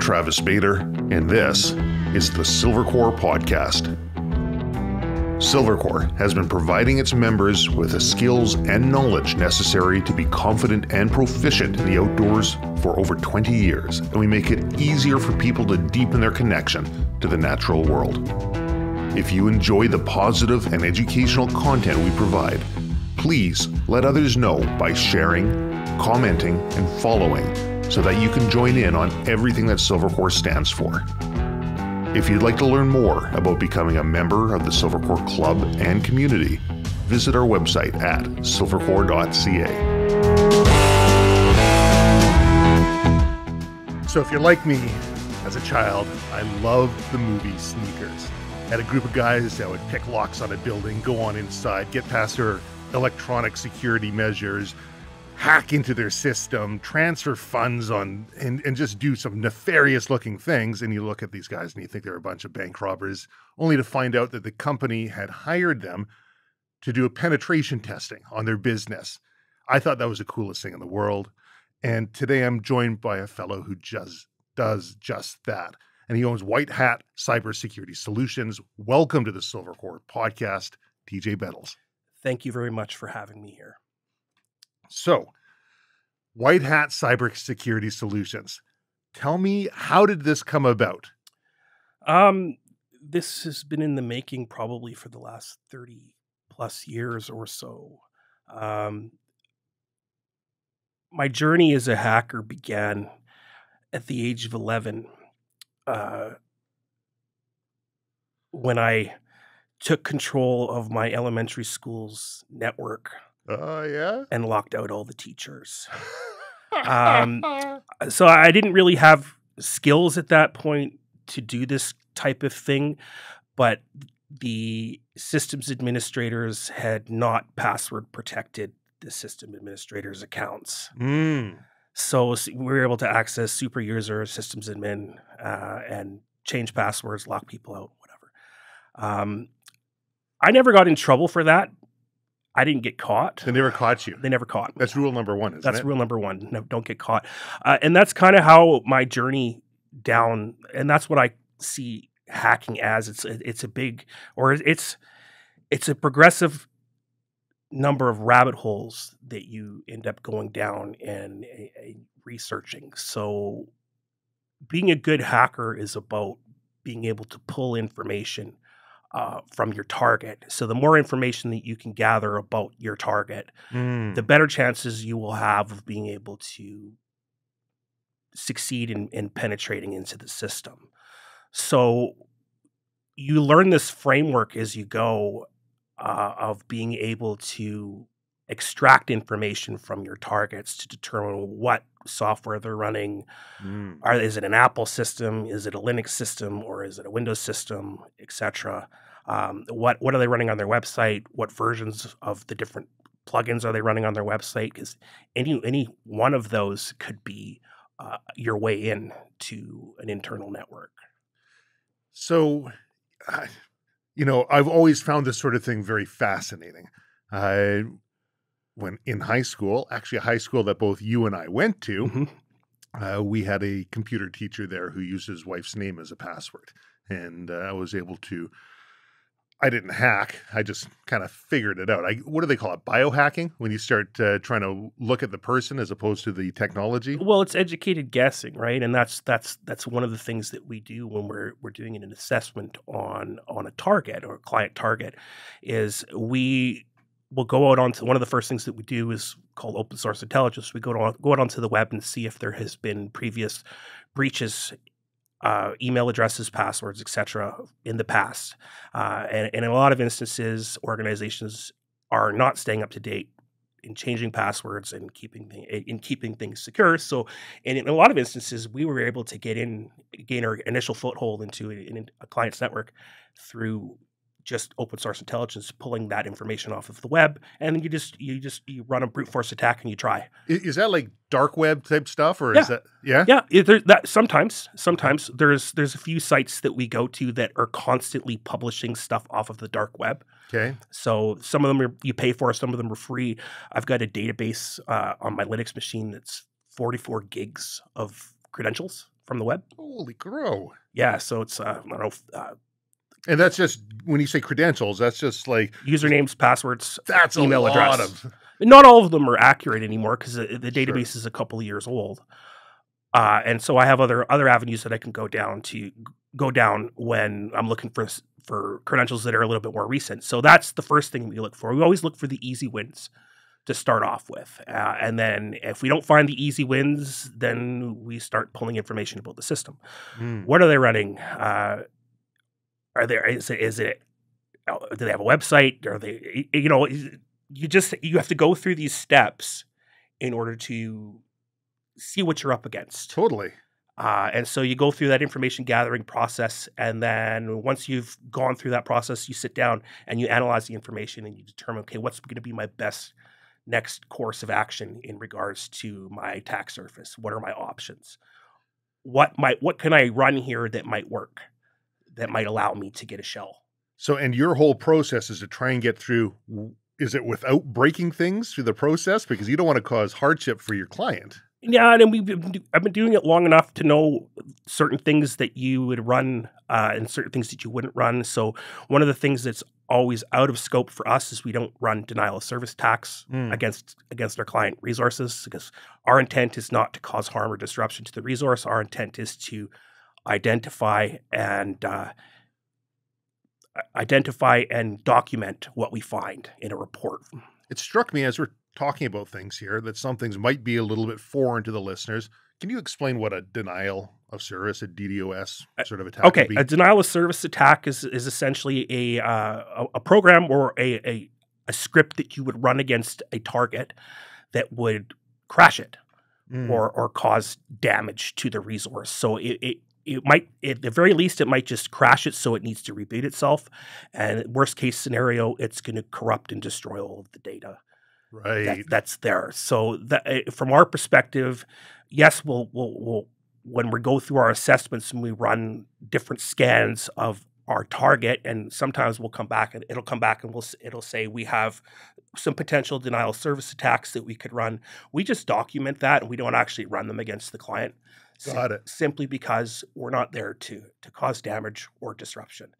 Travis Bader, and this is the Silvercore Podcast. Silvercore has been providing its members with the skills and knowledge necessary to be confident and proficient in the outdoors for over 20 years, and we make it easier for people to deepen their connection to the natural world. If you enjoy the positive and educational content we provide, please let others know by sharing, commenting, and following so that you can join in on everything that Silvercore stands for. If you'd like to learn more about becoming a member of the Silvercore Club and community, visit our website at silvercore.ca. So, if you're like me as a child, I loved the movie Sneakers. Had a group of guys that would pick locks on a building, go on inside, get past their electronic security measures, hack into their system, transfer funds on, and, and just do some nefarious looking things. And you look at these guys and you think they're a bunch of bank robbers, only to find out that the company had hired them to do a penetration testing on their business. I thought that was the coolest thing in the world. And today I'm joined by a fellow who just does just that. And he owns White Hat Cybersecurity Solutions. Welcome to the Silver Silvercore podcast, TJ Bettles. Thank you very much for having me here. So, White Hat Cybersecurity Solutions. Tell me, how did this come about? Um, this has been in the making probably for the last 30 plus years or so. Um, my journey as a hacker began at the age of 11 uh, when I took control of my elementary school's network Oh, yeah. and locked out all the teachers. Um, so I didn't really have skills at that point to do this type of thing, but the systems administrators had not password protected the system administrators' accounts. Mm. So we were able to access super user systems admin uh, and change passwords, lock people out, whatever. Um, I never got in trouble for that. I didn't get caught. They never caught you. They never caught me. That's rule number one, isn't That's it? rule number one. No, don't get caught. Uh, and that's kind of how my journey down, and that's what I see hacking as. It's it's a big, or it's it's a progressive number of rabbit holes that you end up going down and, and researching. So, being a good hacker is about being able to pull information uh, from your target. So, the more information that you can gather about your target, Mm. the better chances you will have of being able to succeed in, in penetrating into the system. So you learn this framework as you go uh, of being able to extract information from your targets to determine what software they're running. Mm. Are, is it an Apple system? Is it a Linux system? Or is it a Windows system, etc.? Um, what what are they running on their website? What versions of the different plugins are they running on their website? Because any any one of those could be uh, your way in to an internal network. So, I- you know, I've always found this sort of thing very fascinating. I, when in high school, actually a high school that both you and I went to, Mhm. uh, we had a computer teacher there who used his wife's name as a password, and uh, I was able to. I didn't hack. I just kind of figured it out. I what do they call it? Biohacking when you start uh, trying to look at the person as opposed to the technology. Well, it's educated guessing, right? And that's that's that's one of the things that we do when we're we're doing an assessment on on a target or a client target is we will go out onto one of the first things that we do is called open source intelligence. We go to, go out onto the web and see if there has been previous breaches uh, email addresses, passwords, etc., in the past. Uh, and, and in a lot of instances, organizations are not staying up to date in changing passwords and keeping in keeping things secure. So, and in a lot of instances, we were able to get in, gain our initial foothold into a, a client's network through just open source intelligence, pulling that information off of the web, and then you just you just you run a brute force attack and you try. Is that like dark web type stuff, or Yeah. is that yeah? Yeah, it, there, that sometimes sometimes there's there's a few sites that we go to that are constantly publishing stuff off of the dark web. Okay. So some of them are, you pay for, some of them are free. I've got a database uh, on my Linux machine that's 44 gigs of credentials from the web. Holy crow! Yeah, so it's uh, I don't know uh, And that's just when you say credentials. That's just like usernames, passwords, that's a email lot address. of. Not all of them are accurate anymore because the, the Sure. database is a couple of years old. Uh, and so I have other other avenues that I can go down to go down when I'm looking for for credentials that are a little bit more recent. So that's the first thing we look for. We always look for the easy wins to start off with, uh, and then if we don't find the easy wins, then we start pulling information about the system. Hmm. What are they running? Uh, are there is it, is it uh, do they have a website? Are they you know you just you have to go through these steps in order to see what you're up against. Totally. Uh, and so you go through that information gathering process, and then once you've gone through that process, you sit down and you analyze the information and you determine, okay, what's going to be my best next course of action in regards to my attack surface? What are my options? What might what can I run here that might work, that might allow me to get a shell? So, and your whole process is to try and get through. Is it without breaking things through the process? Because you don't want to cause hardship for your client. Yeah, and we've been, I've been doing it long enough to know certain things that you would run uh, and certain things that you wouldn't run. So one of the things that's always out of scope for us is we don't run denial of service attacks Mm. against against our client resources because our intent is not to cause harm or disruption to the resource. Our intent is to identify and uh, identify and document what we find in a report. It struck me as we're talking about things here that some things might be a little bit foreign to the listeners. Can you explain what a denial of service, a DDoS sort of attack? Uh, Okay, a denial of service attack is is essentially a uh, a, a program or a, a a script that you would run against a target that would crash it Mm. or or cause damage to the resource. So it. it it might, at the very least, it might just crash it, so it needs to reboot itself. And worst case scenario, it's going to corrupt and destroy all of the data right. that, that's there. So that, uh, from our perspective, yes, we'll, we'll, we'll when we go through our assessments and we run different scans of our target, and sometimes we'll come back and it'll come back and we'll it'll say we have some potential denial of service attacks that we could run. We just document that, and we don't actually run them against the client. Got it. Simply because we're not there to to cause damage or disruption.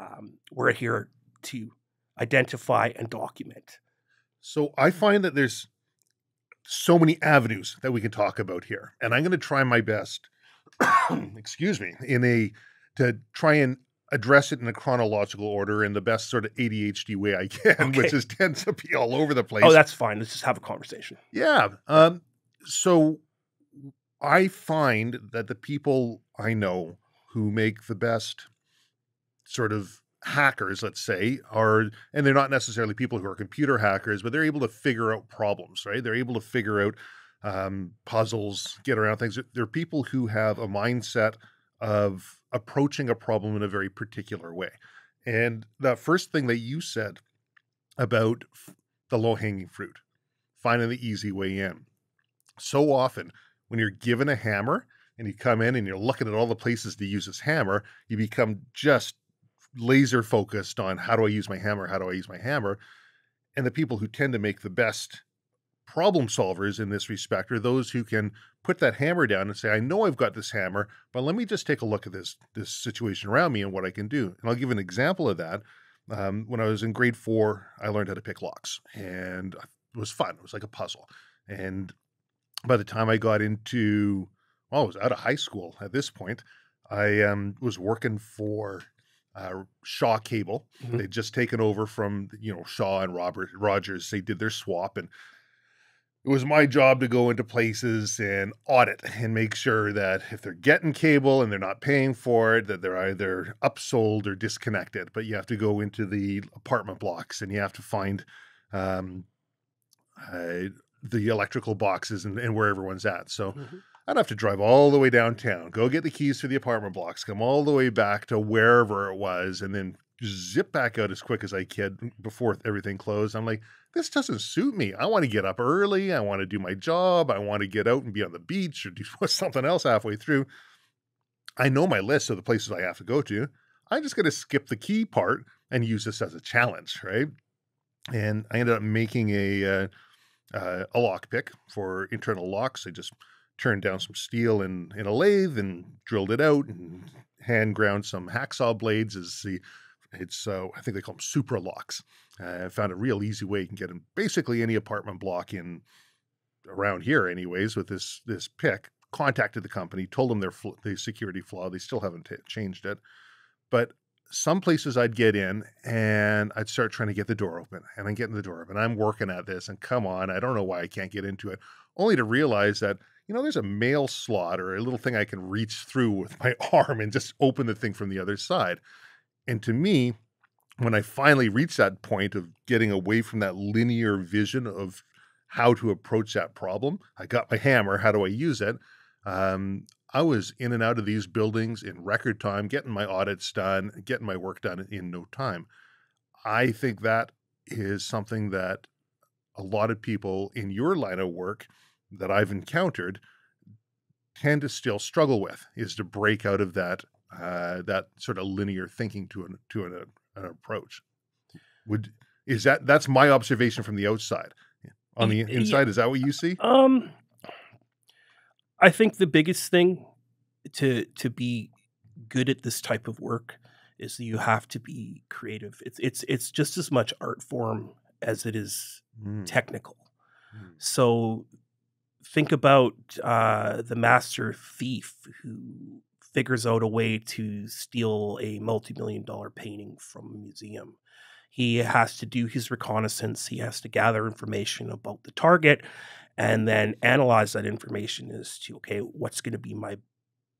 Um, we're here to identify and document. So I find that there's so many avenues that we can talk about here, and I'm going to try my best. excuse me, in a to try and address it in a chronological order in the best sort of ADHD way I can, which Okay. is tends to be all over the place. Oh, that's fine. Let's just have a conversation. Yeah. Um, so I find that the people I know who make the best sort of hackers, let's say, are, and they're not necessarily people who are computer hackers, but they're able to figure out problems, right? They're able to figure out um, puzzles, get around things. They're people who have a mindset of approaching a problem in a very particular way. And the first thing that you said about the low hanging fruit, finding the easy way in. So often, when you're given a hammer and you come in and you're looking at all the places to use this hammer, you become just laser focused on how do I use my hammer? How do I use my hammer? And the people who tend to make the best problem solvers in this respect are those who can put that hammer down and say, I know I've got this hammer, but let me just take a look at this this situation around me and what I can do. And I'll give an example of that. Um, when I was in grade four, I learned how to pick locks, and it was fun. It was like a puzzle. And by the time I got into, well, I was out of high school at this point. I um, was working for uh, Shaw Cable. Mhm. They'd just taken over from you know Shaw and Robert Rogers. They did their swap, and it was my job to go into places and audit and make sure that if they're getting cable and they're not paying for it, that they're either upsold or disconnected. But you have to go into the apartment blocks and you have to find um, uh, the electrical boxes and, and where everyone's at. So Mhm. I'd have to drive all the way downtown, go get the keys for the apartment blocks, come all the way back to wherever it was, and then zip back out as quick as I could before everything closed. I'm like, this doesn't suit me. I want to get up early. I want to do my job. I want to get out and be on the beach or do something else halfway through. I know my list of the places I have to go to. I'm just going to skip the key part and use this as a challenge, right? And I ended up making a uh, uh, a lock pick for internal locks. I just turned down some steel in in a lathe and drilled it out and hand ground some hacksaw blades as the it's uh, I think they call them super locks. Uh, I found a real easy way you can get in basically any apartment block in around here, anyways, with this this pick. Contacted the company, told them their fl- the security flaw. They still haven't changed it, but some places I'd get in and I'd start trying to get the door open, and I'm getting the door open. I'm working at this, and come on, I don't know why I can't get into it. Only to realize that you know there's a mail slot or a little thing I can reach through with my arm and just open the thing from the other side. And to me, when I finally reached that point of getting away from that linear vision of how to approach that problem, I got my hammer. How do I use it? Um, I was in and out of these buildings in record time, getting my audits done, getting my work done in no time. I think that is something that a lot of people in your line of work that I've encountered tend to still struggle with is to break out of that uh, that sort of linear thinking to an to an, an approach. Would is that that's my observation from the outside. On the Y- yeah. inside, is that what you see? Um, I think the biggest thing to to be good at this type of work is that you have to be creative. It's it's it's just as much art form as it is Mm, technical. mm. So think about uh, the master thief who figures out a way to steal a multi-million dollar painting from a museum. He has to do his reconnaissance. He has to gather information about the target and then analyze that information as to, okay, what's going to be my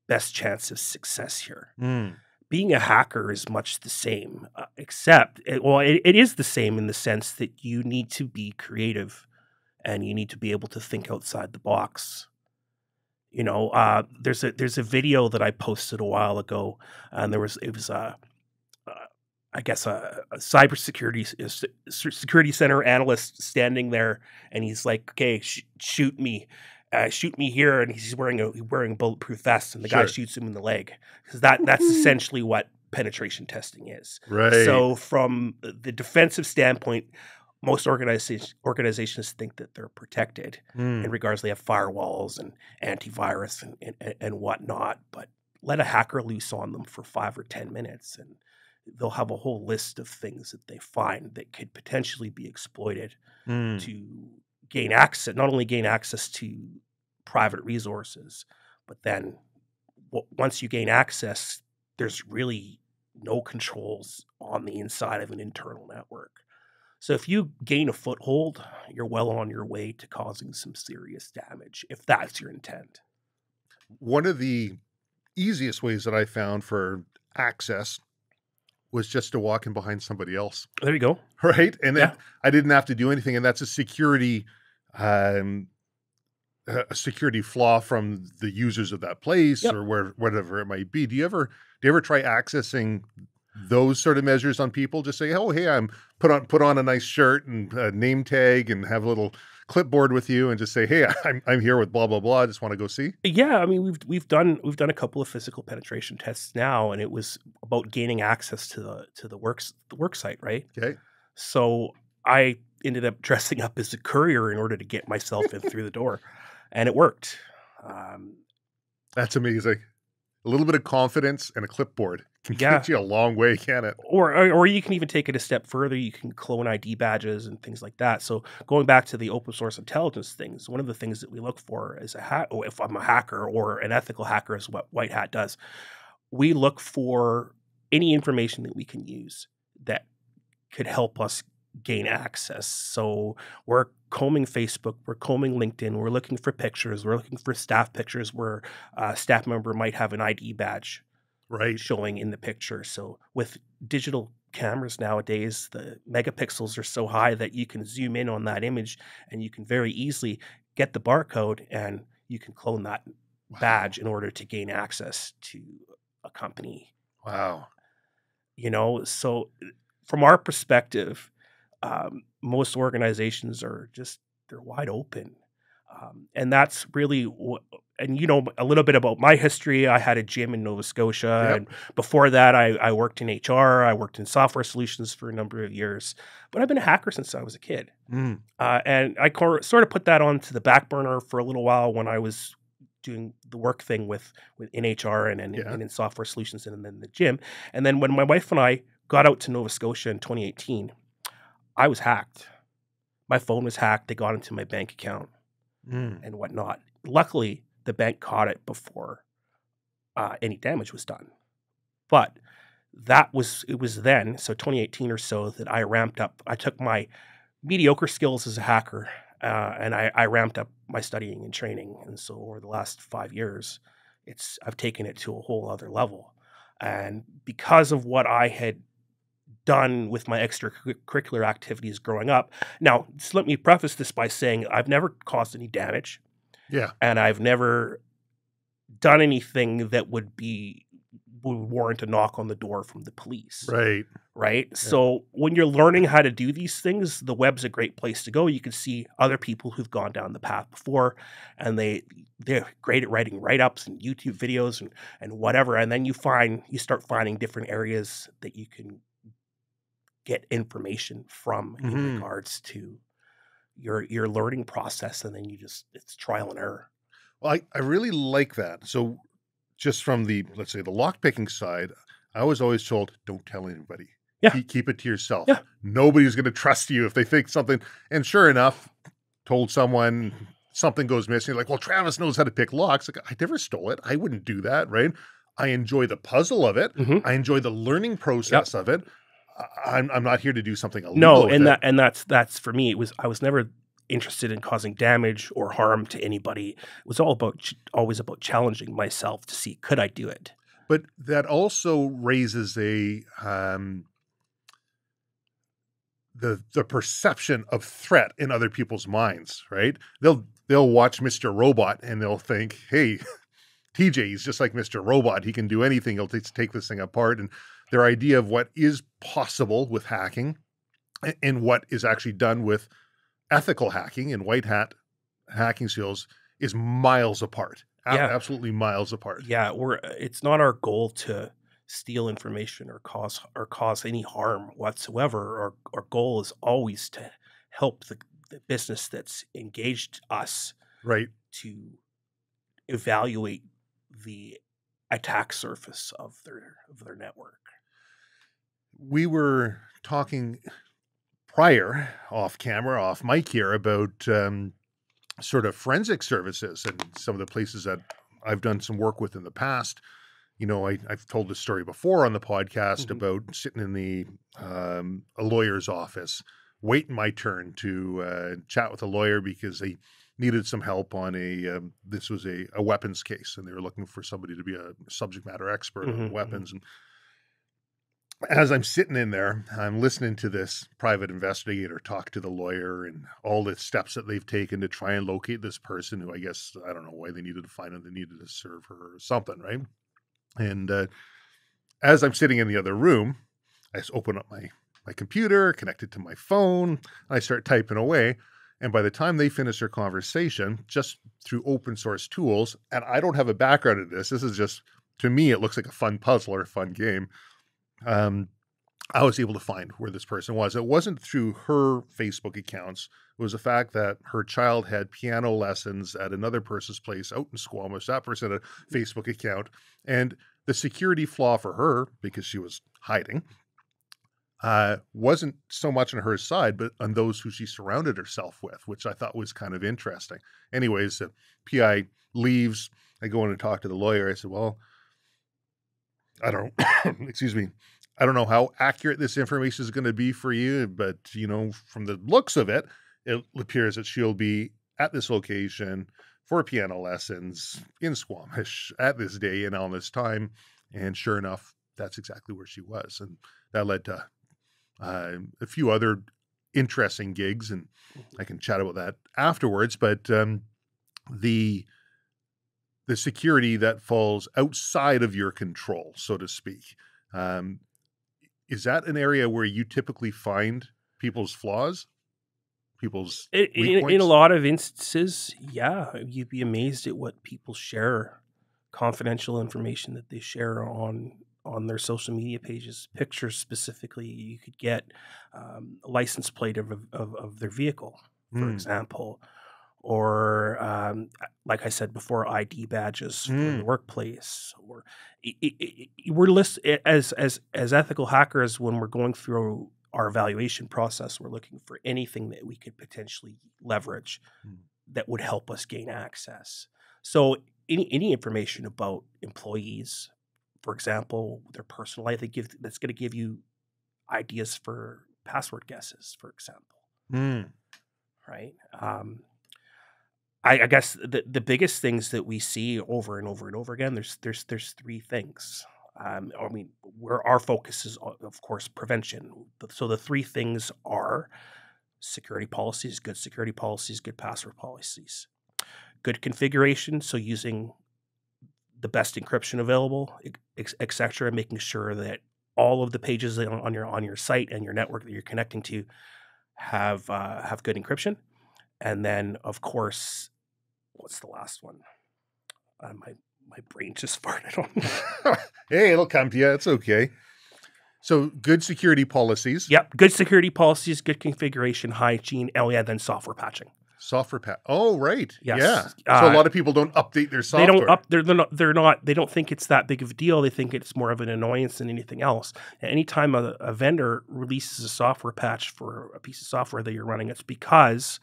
best chance of success here? Mm. being a hacker is much the same, uh, except, it, well, it, it is the same in the sense that you need to be creative and you need to be able to think outside the box. You know, uh, there's a there's a video that I posted a while ago, and there was it was a, uh, I guess a, a cybersecurity security center analyst standing there, and he's like, "Okay, sh- shoot me." Uh, shoot me here, and he's wearing a he's wearing a bulletproof vest, and the guy shoots him in the leg because that that's essentially what penetration testing is. Right. So, from the defensive standpoint, most organizations organizations think that they're protected Mm. in regards they have firewalls and antivirus and, and and whatnot. But let a hacker loose on them for five or ten minutes, and they'll have a whole list of things that they find that could potentially be exploited Mm. to gain access, not only gain access to private resources, but then w- once you gain access, there's really no controls on the inside of an internal network. So if you gain a foothold, you're well on your way to causing some serious damage if that's your intent. One of the easiest ways that I found for access was just to walk in behind somebody else, There you go. right? And then Yeah. I didn't have to do anything, and that's a security, um, a security flaw from the users of that place Yep. or where whatever it might be. Do you ever do you ever try accessing those sort of measures on people? Just say, oh, hey, I'm put on put on a nice shirt and a name tag and have a little clipboard with you, and just say, hey, I'm I'm here with blah blah blah. I just want to go see. Yeah, I mean we've we've done we've done a couple of physical penetration tests now, and it was about gaining access to the to the works the work site, right? Okay. So I ended up dressing up as a courier in order to get myself in through the door, and it worked. Um, That's amazing. A little bit of confidence and a clipboard can Yeah. get you a long way, can it? or, or you can even take it a step further. You can clone ID badges and things like that. So going back to the open source intelligence things, one of the things that we look for as a hack, or oh, if I'm a hacker or an ethical hacker, is what White Hat does. We look for any information that we can use that could help us gain access. So we're combing Facebook, we're combing LinkedIn, we're looking for pictures, we're looking for staff pictures where a staff member might have an ID badge Right. showing in the picture. So with digital cameras nowadays, the megapixels are so high that you can zoom in on that image and you can very easily get the barcode and you can clone that badge in order to gain access to a company. Wow. You know, so from our perspective, um, most organizations are just they're wide open. Um, and that's really what, and you know a little bit about my history. I had a gym in Nova Scotia, Yep. and before that, I, I worked in HR. I worked in software solutions for a number of years. But I've been a hacker since I was a kid, Mm. uh, and I cor- sort of put that onto the back burner for a little while when I was doing the work thing with with in HR and and, Yeah. and in software solutions and then the gym. And then when my wife and I got out to Nova Scotia in 2018, I was hacked. My phone was hacked. They got into my bank account Mm. and whatnot. Luckily, the bank caught it before uh, any damage was done. But that was it was then, so 2018 or so, that I ramped up. I took my mediocre skills as a hacker uh, and I, I ramped up my studying and training. And so over the last five years, it's I've taken it to a whole other level. And because of what I had done with my extracurricular activities growing up, now just let me preface this by saying I've never caused any damage Yeah. and I've never done anything that would be would warrant a knock on the door from the police Right. right? So when you're learning how to do these things, the web's a great place to go. You can see other people who've gone down the path before, and they they're great at writing write ups and YouTube videos and and whatever. And then you find you start finding different areas that you can get information from in Mhm. regards to your your learning process, and then you just it's trial and error. Well, I, I really like that. So, just from the let's say the lockpicking side, I was always told, don't tell anybody. Yeah. Keep, keep it to yourself. Yeah. Nobody's going to trust you if they think something. And sure enough, told someone something goes missing. You're Like, well, Travis knows how to pick locks. Like, I never stole it. I wouldn't do that. Right. I enjoy the puzzle of it. Mhm. I enjoy the learning process of it. I'm, I'm not here to do something illegal. No, and that and that's that's for me. It was I was never interested in causing damage or harm to anybody. It was all about ch- always about challenging myself to see could I do it. but that also raises a um, the the perception of threat in other people's minds, right? They'll they'll watch Mr. Robot and they'll think, "Hey, TJ is just like Mr. Robot. He can do anything. He'll t- take this thing apart." And their idea of what is possible with hacking and what is actually done with ethical hacking and white hat hacking skills is miles apart. Yeah. absolutely miles apart. Yeah, we're uh, it's not our goal to steal information or cause or cause any harm whatsoever. Our our goal is always to help the, the business that's engaged us Right. to evaluate the attack surface of their of their network. We were talking prior off camera off mic here about um, sort of forensic services and some of the places that i've done some work with in the past you know I, i've told this story before on the podcast Mhm. about sitting in the um, a lawyer's office waiting my turn to uh, chat with a lawyer because they needed some help on a um, this was a, a weapons case and they were looking for somebody to be a subject matter expert Mhm, on mhm. weapons and as I'm sitting in there, I'm listening to this private investigator talk to the lawyer and all the steps that they've taken to try and locate this person who I guess, I don't know why they needed to find her. They needed to serve her or something, right? And uh, as I'm sitting in the other room, I just open up my, my computer, connect it to my phone, and I start typing away. And by the time they finish their conversation, just through open source tools, and I don't have a background in this, this is just, to me, it looks like a fun puzzle or a fun game um, I was able to find where this person was. It wasn't through her Facebook accounts. It was the fact that her child had piano lessons at another person's place out in Squamish. That person had a Facebook account. And the security flaw for her, because she was hiding, uh, wasn't so much on her side, but on those who she surrounded herself with, which I thought was kind of interesting. Anyways, the PI leaves. I go in and talk to the lawyer. I said, Well, I don't, excuse me, I don't know how accurate this information is going to be for you, but you know, from the looks of it, it appears that she'll be at this location for piano lessons in Squamish at this day and on this time. And sure enough, that's exactly where she was. And that led to uh, a few other interesting gigs, and I can chat about that afterwards. But um, the the security that falls outside of your control, so to speak, um, is that an area where you typically find people's flaws, people's In, in, in a lot of instances, yeah, you'd be amazed at what people share, confidential information that they share on on their social media pages, pictures specifically. You could get um, a license plate of, of of their vehicle, for Hmm. example, or um, like I said before, ID badges for the Mm. workplace. Or i- i- i- i- we're list as as as ethical hackers when we're going through our evaluation process. We're looking for anything that we could potentially leverage Mm. that would help us gain access. So any any information about employees, for example, their personal life, they give that's going to give you ideas for password guesses, for example Mm. right? Um, I, I guess the the biggest things that we see over and over and over again there's there's there's three things. Um, I mean, where our focus is, of course, prevention. So the three things are security policies, good security policies, good password policies, good configuration. So using the best encryption available, et cetera, making sure that all of the pages on your on your site and your network that you're connecting to have uh, have good encryption, and then of course, what's the last one? Uh, my my brain just farted on. hey, it'll come to you. It's okay. So good security policies. yep, good security policies, good configuration, hygiene. Oh yeah, then software patching. Software patch. Oh, right. Yes. Yeah. So a Uh, lot of people don't update their software. They don't up. They're, they're not. They're not. They don't think it's that big of a deal. They think it's more of an annoyance than anything else. And anytime a, a vendor releases a software patch for a piece of software that you're running, it's because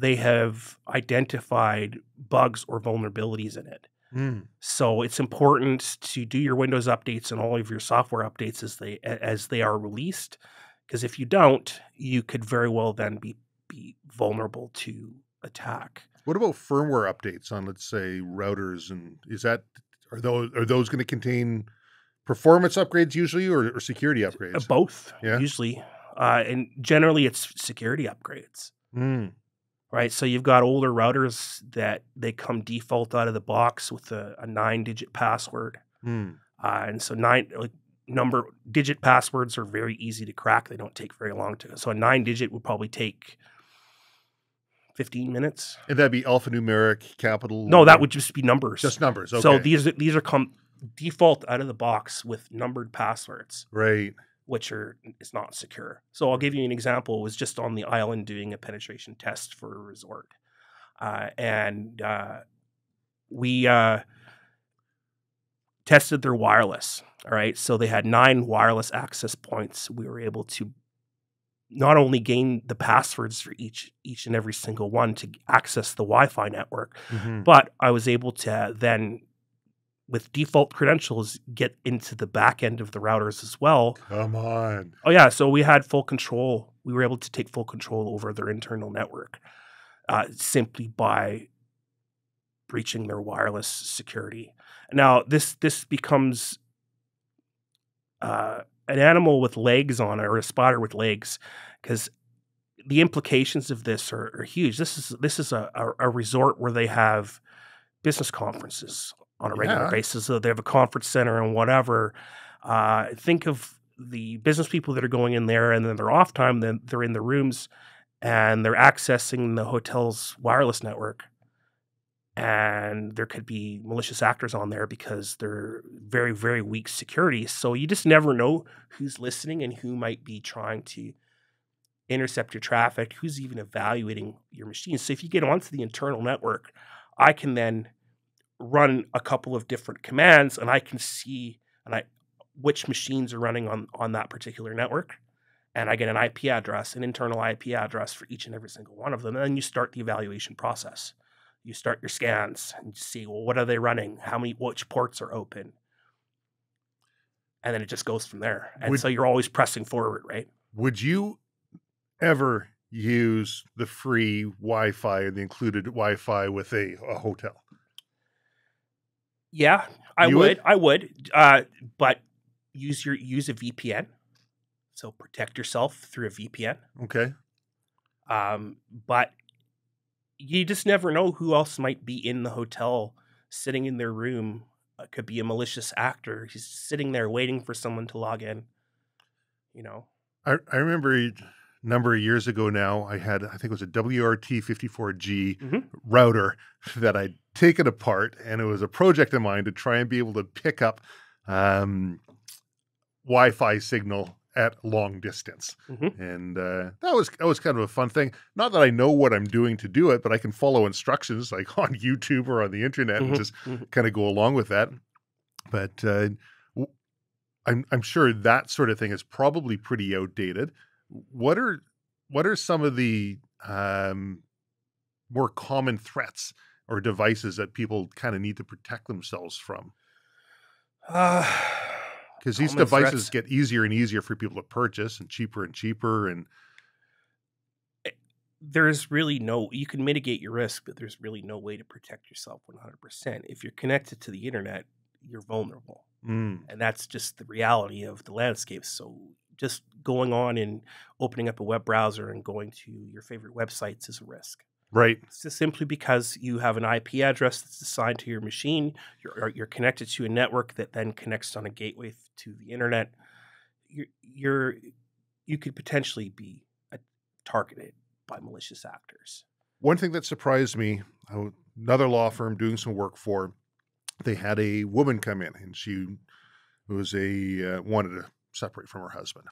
they have identified bugs or vulnerabilities in it. Mm. So it's important to do your Windows updates and all of your software updates as they as they are released, because if you don't, you could very well then be be vulnerable to attack. What about firmware updates on, let's say, routers? And is that are those are those going to contain performance upgrades usually, or, or security Uh, upgrades? both Yeah. usually, uh, and generally it's security upgrades. Mm. Right, so you've got older routers that they come default out of the box with a, a nine-digit password, Mm. uh, and so nine like number digit passwords are very easy to crack. They don't take very long to. So a nine-digit would probably take fifteen minutes. And that'd be alphanumeric, capital. No, that would just be numbers. just numbers. Okay. So these these are come default out of the box with numbered passwords. right. Which are is not secure. So I'll give you an example. It was just on the island doing a penetration test for a resort, uh, and uh, we uh, tested their wireless. All right, so they had nine wireless access points. We were able to not only gain the passwords for each each and every single one to access the Wi-Fi network, Mhm. but I was able to then, with default credentials, get into the back end of the routers as well. Come on. Oh yeah, so we had full control. We were able to take full control over their internal network uh, simply by breaching their wireless security. Now this this becomes uh, an animal with legs on it, or a spider with legs, because the implications of this are, are huge. This is this is a, a, a resort where they have business conferences on a regular Yeah. basis. So they have a conference center and whatever. Uh, think of the business people that are going in there, and then they're off time. Then they're in the rooms, and they're accessing the hotel's wireless network. And there could be malicious actors on there because they're very, very weak security. So you just never know who's listening and who might be trying to intercept your traffic, who's even evaluating your machine. So if you get onto the internal network, I can then run a couple of different commands and I can see and I which machines are running on on that particular network. And I get an IP address, an internal IP address for each and every single one of them. And then you start the evaluation process. You start your scans and you see, well, what are they running? How many which ports are open? And then it just goes from there. And Would- so you're always pressing forward, right? Would you ever use the free Wi-Fi or the included Wi-Fi with a, a hotel? Yeah, I would. would? I would. Uh, but use your use a VPN. So protect yourself through a VPN. Okay. Um, but you just never know who else might be in the hotel, sitting in their room. Uh, could be a malicious actor. He's sitting there waiting for someone to log in. You know. I, I remember number of years ago now, I had, I think it was a WRT54G Mhm. router that I'd taken apart, and it was a project of mine to try and be able to pick up um, Wi Fi signal at long distance, Mhm. and uh, that was that was kind of a fun thing. Not that I know what I'm doing to do it, but I can follow instructions like on YouTube or on the internet and Mhm. just Mhm. kind of go along with that. But uh, I'm I'm sure that sort of thing is probably pretty outdated. What are what are some of the um, more common threats or devices that people kind of need to protect themselves from? Uh, Because these devices threats. get easier and easier for people to purchase and cheaper and cheaper. And there's really no you can mitigate your risk but there's really no way to protect yourself 100% if you're connected to the internet you're vulnerable Mm, and that's just the reality of the landscape so just going on and opening up a web browser and going to your favorite websites is a risk right. just simply because you have an ip address that's assigned to your machine you're, you're connected to a network that then connects on a gateway to the internet you're, you're you could potentially be uh, targeted by malicious actors One thing that surprised me, uh, another law firm doing some work for, they had a woman come in and she was a uh, wanted to separate from her husband.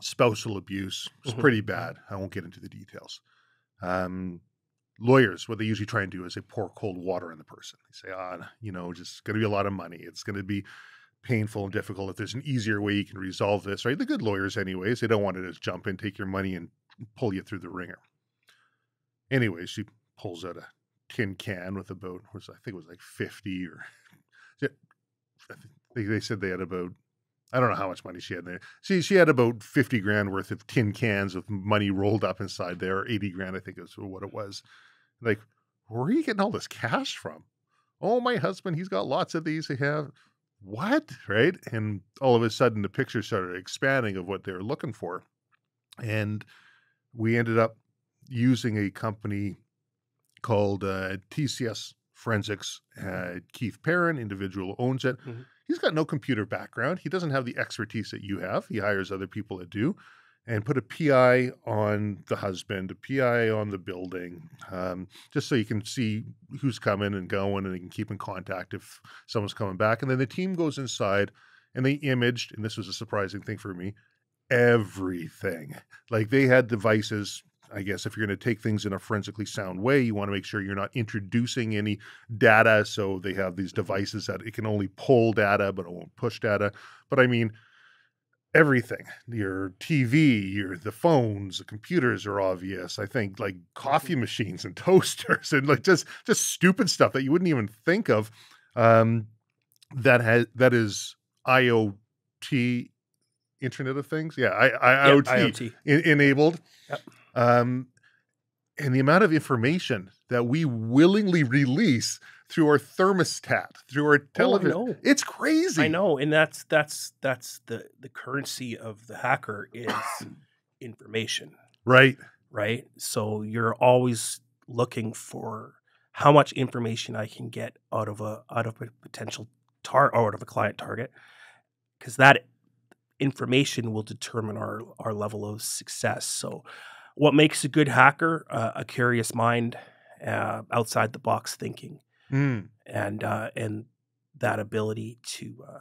Spousal abuse was Mhm. pretty bad. I won't get into the details. Um, lawyers, what they usually try and do is they pour cold water on the person. They say, ah, you know, just going to be a lot of money. It's going to be painful and difficult. If there's an easier way you can resolve this, right? The good lawyers, anyways, they don't want to just jump in, take your money, and pull you through the ringer. Anyway, she pulls out a tin can with about, was I think it was like 50 or I think they, they said they had about I don't know how much money she had there. She she had about 50 grand worth of tin cans with money rolled up inside there, or 80 grand, I think is what it was. Like, where are you getting all this cash from? Oh, my husband, he's got lots of these. They have what? Right? And all of a sudden the picture started expanding of what they were looking for. And we ended up using a company called uh, TCS Forensics. Uh, Keith Perrin, individual owns it. Mhm. He's got no computer background. He doesn't have the expertise that you have. He hires other people that do, and put a PI on the husband, a PI on the building, um, just so you can see who's coming and going, and you can keep in contact if someone's coming back. And then the team goes inside, and they imaged, and this was a surprising thing for me, everything. Like they had devices. I guess if you're going to take things in a forensically sound way, you want to make sure you're not introducing any data. So they have these devices that it can only pull data, but it won't push data. But I mean, everything your TV, your the phones, the computers are obvious. I think like coffee machines and toasters and like just just stupid stuff that you wouldn't even think of. Um, that has that is IoT, Internet of Things. Yeah, I, I, Yep, IoT, IoT. en- enabled. Yep. Um, and the amount of information that we willingly release through our thermostat, through our television, know. it's crazy. I know, and that's that's that's the the currency of the hacker is information, Right. right? So you're always looking for how much information I can get out of a out of a potential tar out of a client target, because that information will determine our our level of success. So, what makes a good hacker? Uh, a curious mind, uh, outside the box thinking Mm. and uh, and that ability to uh,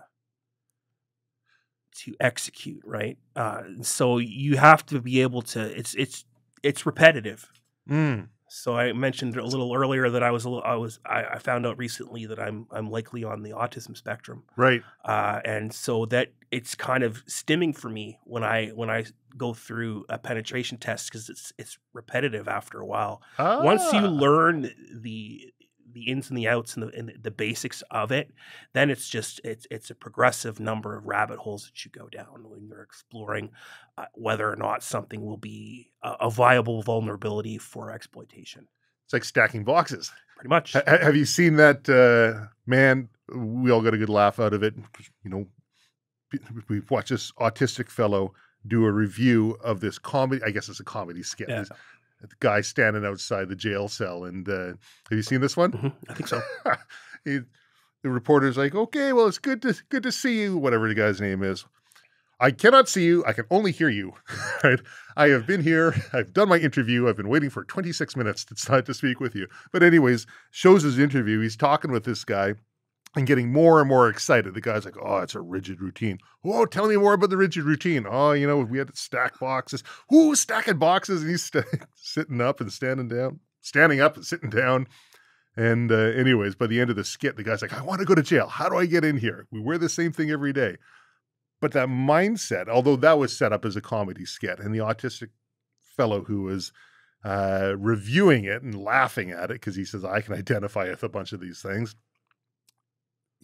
to execute right. Uh, so you have to be able to. It's it's it's repetitive. Mm. So I mentioned a little earlier that I was a little, I was I, I found out recently that I'm I'm likely on the autism spectrum, Right. uh, and so that it's kind of stimming for me when I when I go through a penetration test because it's it's repetitive after a while once you Ah. learn the the ins and the outs and the, and the basics of it then it's just it's it's a progressive number of rabbit holes that you go down when you're exploring uh, whether or not something will be a, a viable vulnerability for exploitation It's like stacking boxes. pretty much ha- have you seen that? Uh, man, we all got a good laugh out of it. You know, we watched this autistic fellow do a review of this comedy. I guess it's a comedy skit. Yeah. Guy standing outside the jail cell. And uh, have you seen this one? Mhm, i think so he, the reporter's like, "Okay, well, it's good to good to see you." Whatever the guy's name is. I cannot see you. I can only hear you. right? I have been here. I've done my interview. I've been waiting for 26 minutes to start to speak with you. But anyways, shows his interview. He's talking with this guy, and getting more and more excited. The guy's like, "Oh, it's a rigid routine." Oh, tell me more about the rigid routine. Oh, you know, we had to stack boxes. Who's stacking boxes? And he's st- sitting up and standing down, standing up and sitting down. And uh, anyways, by the end of the skit, the guy's like, "I want to go to jail. How do I get in here? We wear the same thing every day." But that mindset, although that was set up as a comedy skit, and the autistic fellow who was uh, reviewing it and laughing at it because he says, "I can identify with a bunch of these things."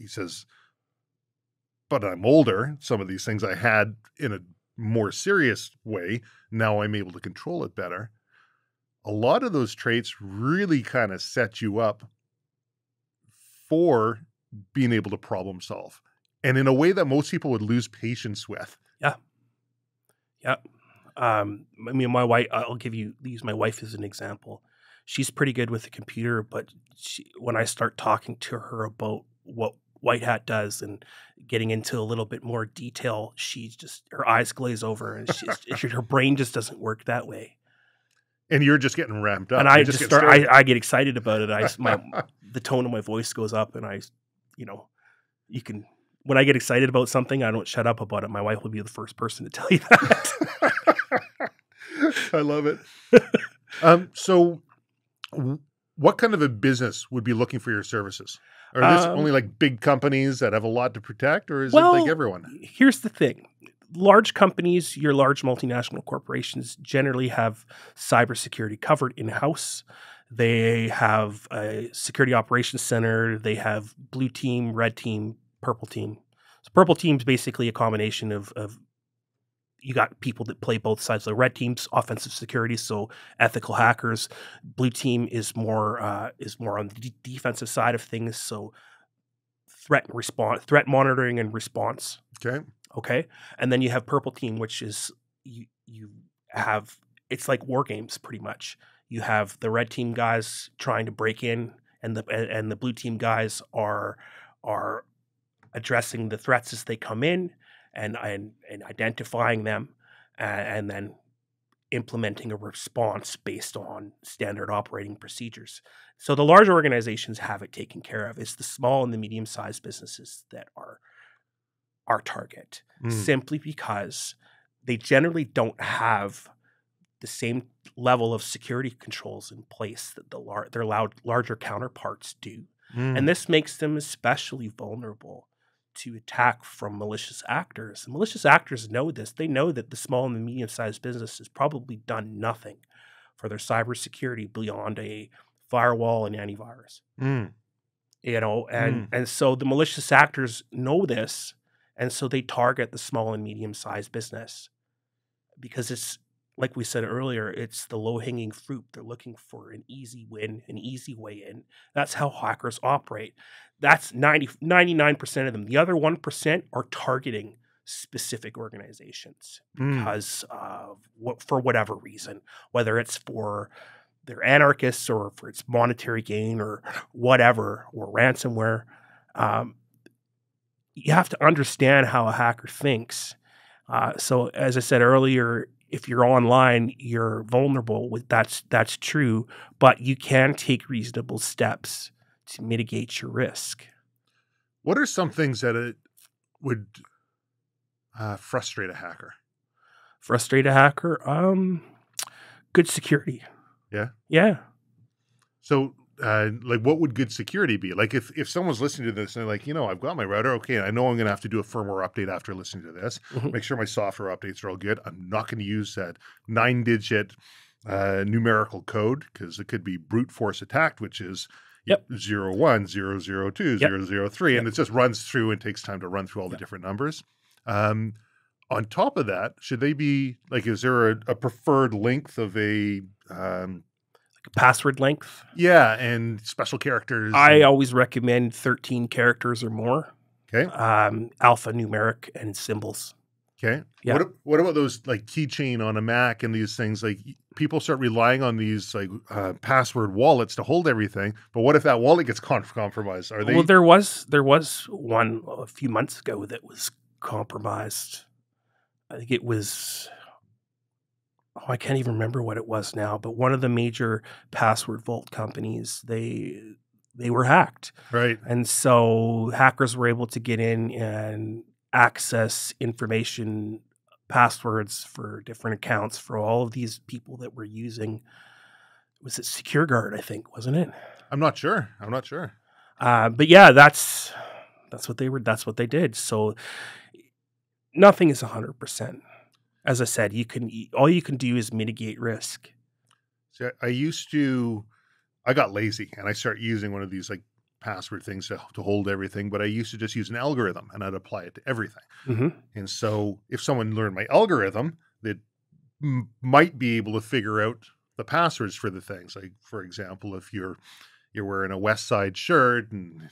He says, but I'm older. Some of these things I had in a more serious way. Now I'm able to control it better. A lot of those traits really kind of set you up for being able to problem solve and in a way that most people would lose patience with. Yeah. Yeah. Um, I mean, my wife, I'll give you, use my wife as an example. She's pretty good with the computer, but she, when I start talking to her about what White Hat does and getting into a little bit more detail, she's just her eyes glaze over and she's, her brain just doesn't work that way. And you're just getting ramped up. And I just, just start, I, I, get excited about it. I my the tone of my voice goes up, and I, you know, you can when I get excited about something, I don't shut up about it. My wife will be the first person to tell you that. I love it. Um, so, what kind of a business would be looking for your services? Are this um, only like big companies that have a lot to protect, or is well, it like everyone? Here's the thing large companies, your large multinational corporations generally have cybersecurity covered in house. They have a security operations center, they have blue team, red team, purple team. So, purple team is basically a combination of, of you got people that play both sides. Of the red team's offensive security, so ethical hackers. Blue team is more uh, is more on the defensive side of things, so threat response, threat monitoring and response. Okay. Okay, and then you have purple team, which is you you have it's like war games pretty much. You have the red team guys trying to break in, and the and the blue team guys are are addressing the threats as they come in and and, and identifying them and, and then implementing a response based on standard operating procedures. So the large organizations have it taken care of. It's the small and the medium sized businesses that are our target, mm. simply because they generally don't have the same level of security controls in place that the lar- their loud, larger counterparts do. Mm. And this makes them especially vulnerable to attack from malicious actors. And malicious actors know this. They know that the small and the medium sized business has probably done nothing for their cybersecurity beyond a firewall and antivirus. Mm. You know, and mm. and so the malicious actors know this, and so they target the small and medium sized business because it's like we said earlier, it's the low hanging fruit. They're looking for an easy win, an easy way in. That's how hackers operate. That's 90, 99% of them. The other 1% are targeting specific organizations mm. because of what, for whatever reason, whether it's for they're anarchists or for its monetary gain or whatever, or ransomware. Um, you have to understand how a hacker thinks. Uh, so, as I said earlier, if you're online, you're vulnerable. With that's that's true, but you can take reasonable steps to mitigate your risk. What are some things that it would uh, frustrate a hacker? Frustrate a hacker? Um, good security. Yeah. Yeah. So uh, like what would good security be? Like if if someone's listening to this and they're like, you know, I've got my router, okay, I know I'm going to have to do a firmware update after listening to this. Mm-hmm. Make sure my software updates are all good. I'm not going to use that nine digit uh, numerical code because it could be brute force attacked, which is yep. zero one, zero zero two, yep. zero zero three, yep. and it just runs through and takes time to run through all the different numbers. Um, on top of that, should they be like? Is there a, a preferred length of a um, password length. Yeah, and special characters. I always recommend 13 characters or more. Okay. Um, alphanumeric and symbols. Okay. Yeah. What, what about those like keychain on a Mac and these things? Like people start relying on these like uh, password wallets to hold everything. But what if that wallet gets compromised? Are they? Well, there was there was one a few months ago that was compromised. I think it was oh, I can't even remember what it was now, but one of the major password vault companies, they they were hacked. Right. And so hackers were able to get in and access information, passwords for different accounts for all of these people that were using. Was it Secure Guard? I think wasn't it? I'm not sure. I'm not sure. Uh, but yeah, that's that's what they were. That's what they did. So nothing is hundred percent. As I said, you can all you can do is mitigate risk. See, I, I used to, I got lazy and I started using one of these like password things to, to hold everything, but I used to just use an algorithm and I'd apply it to everything. Mm-hmm. And so if someone learned my algorithm, they m- might be able to figure out the passwords for the things. Like for example, if you're you're wearing a West Side shirt and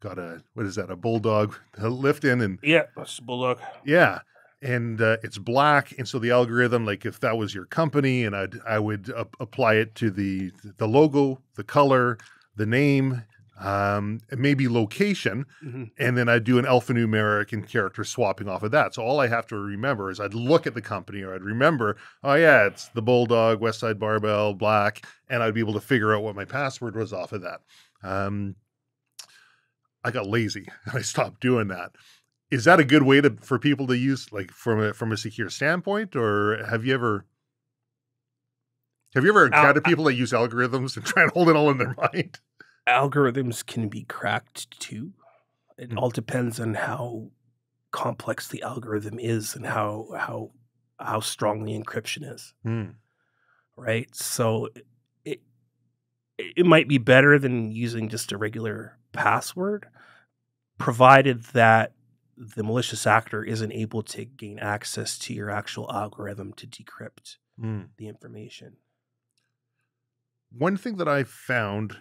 got a what is that a bulldog lift in and Yeah, that's a bulldog. yeah and uh, it's black and so the algorithm like if that was your company and i'd i would uh, apply it to the the logo the color the name um maybe location Mm-hmm. and then i'd do an alphanumeric and character swapping off of that. So all i have to remember is i'd look at the company or i'd remember oh yeah it's the bulldog west side barbell black and i'd be able to figure out what my password was off of that. Um i got lazy. And i stopped doing that is that a good way to for people to use like from a from a secure standpoint or have you ever have you ever encountered people that use algorithms and try and hold it all in their mind Algorithms can be cracked too. It Mhm. all depends on how complex the algorithm is and how how how strong the encryption is. right? So it it might be better than using just a regular password, provided that the malicious actor isn't able to gain access to your actual algorithm to decrypt Mm. the information. One thing that I found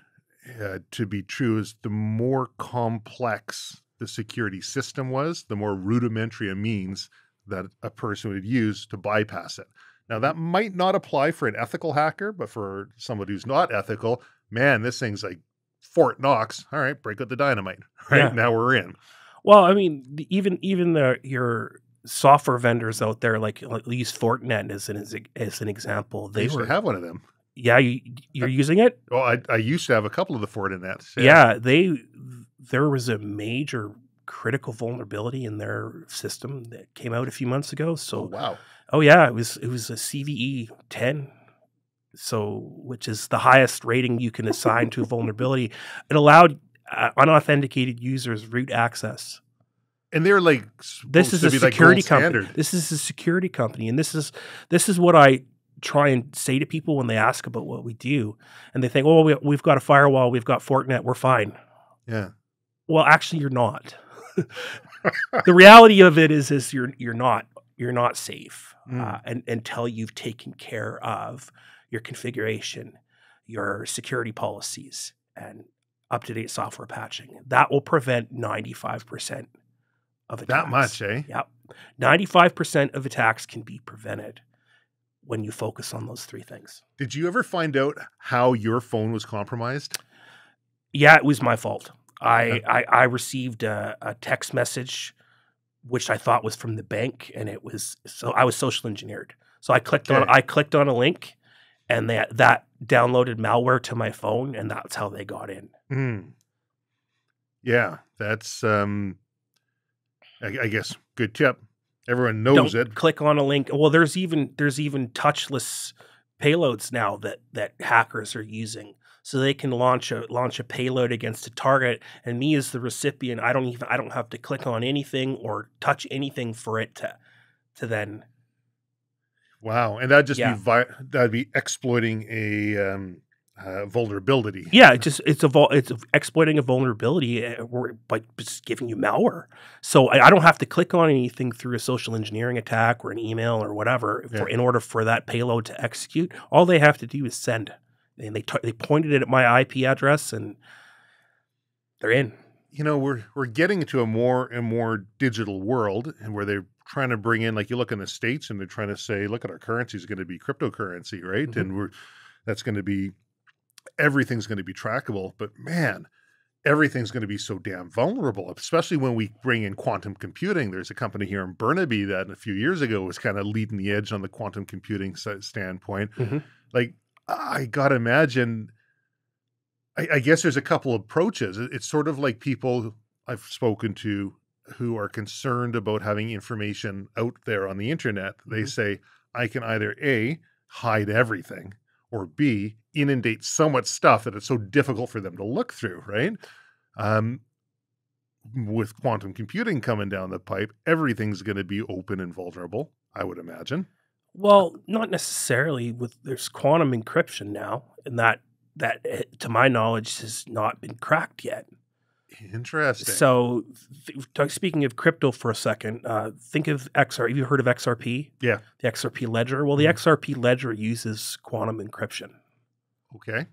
uh, to be true is the more complex the security system was, the more rudimentary a means that a person would use to bypass it. Now, that might not apply for an ethical hacker, but for somebody who's not ethical, man, this thing's like Fort Knox. All right, break out the dynamite. Right Yeah. now we're in. Well, I mean, even even the your software vendors out there, like, at least Fortinet as an as an example, They were to have one of them. yeah, you, you're using it. Oh, I, I used to have a couple of the Fortinets. yeah. they there was a major critical vulnerability in their system that came out a few months ago Oh, so wow. oh yeah it was it was a cve 10 so which is the highest rating you can assign to a vulnerability it allowed unauthenticated users root access And they're like, this is a like security gold company standard. this is a security company and this is this is what i try and say to people when they ask about what we do and they think oh we, we've got a firewall we've got fortinet we're fine Yeah. well actually you're not the reality of it is is you're you're not you're not safe uh, Mm. and, until you've taken care of your configuration your security policies and up to date software patching that will prevent 95% of attacks That much, eh? Yep. 95% of attacks can be prevented when you focus on those three things. Did you ever find out how your phone was compromised? Yeah, it was my fault. I I, I received a, a text message which I thought was from the bank and it was so I was social engineered. So I clicked on I clicked on a link and that that downloaded malware to my phone and that's how they got in. Mm. Yeah, that's um I, I guess good tip. Everyone knows Don't it. click on a link. Well, there's even there's even touchless payloads now that that hackers are using, so they can launch a launch a payload against a target, and me as the recipient, I don't even I don't have to click on anything or touch anything for it to to then Wow, and that'd just Yeah. be vi- that'd be exploiting a um, uh, vulnerability. yeah it just it's a it's exploiting a vulnerability or by just giving you malware. So I, I don't have to click on anything through a social engineering attack or an email or whatever for, in order for that payload to execute. All they have to do is send, and they they pointed it at my IP address and they're in. You know, we're we're getting into a more and more digital world, and where they're trying to bring in, like you look in the states, and they're trying to say, look at our currency is going to be cryptocurrency, right? Mhm. And we're that's going to be everything's going to be trackable. But man, everything's going to be so damn vulnerable, especially when we bring in quantum computing. There's a company here in Burnaby that a few years ago was kind of leading the edge on the quantum computing standpoint. Mhm. Like, I got to imagine I, I guess there's a couple approaches. It's sort of like people I've spoken to who are concerned about having information out there on the internet. They Mhm. say, I can either A, hide everything, or B, inundate so much stuff that it's so difficult for them to look through, right? Um, with quantum computing coming down the pipe, everything's going to be open and vulnerable, I would imagine. Well, not necessarily. With there's quantum encryption now, and that that eh, to my knowledge has not been cracked yet. Interesting. So, th- speaking of crypto for a second, uh, think of XR. Have you heard of XRP? Yeah. The XRP ledger. Well, the Mhm. XRP ledger uses quantum encryption. okay.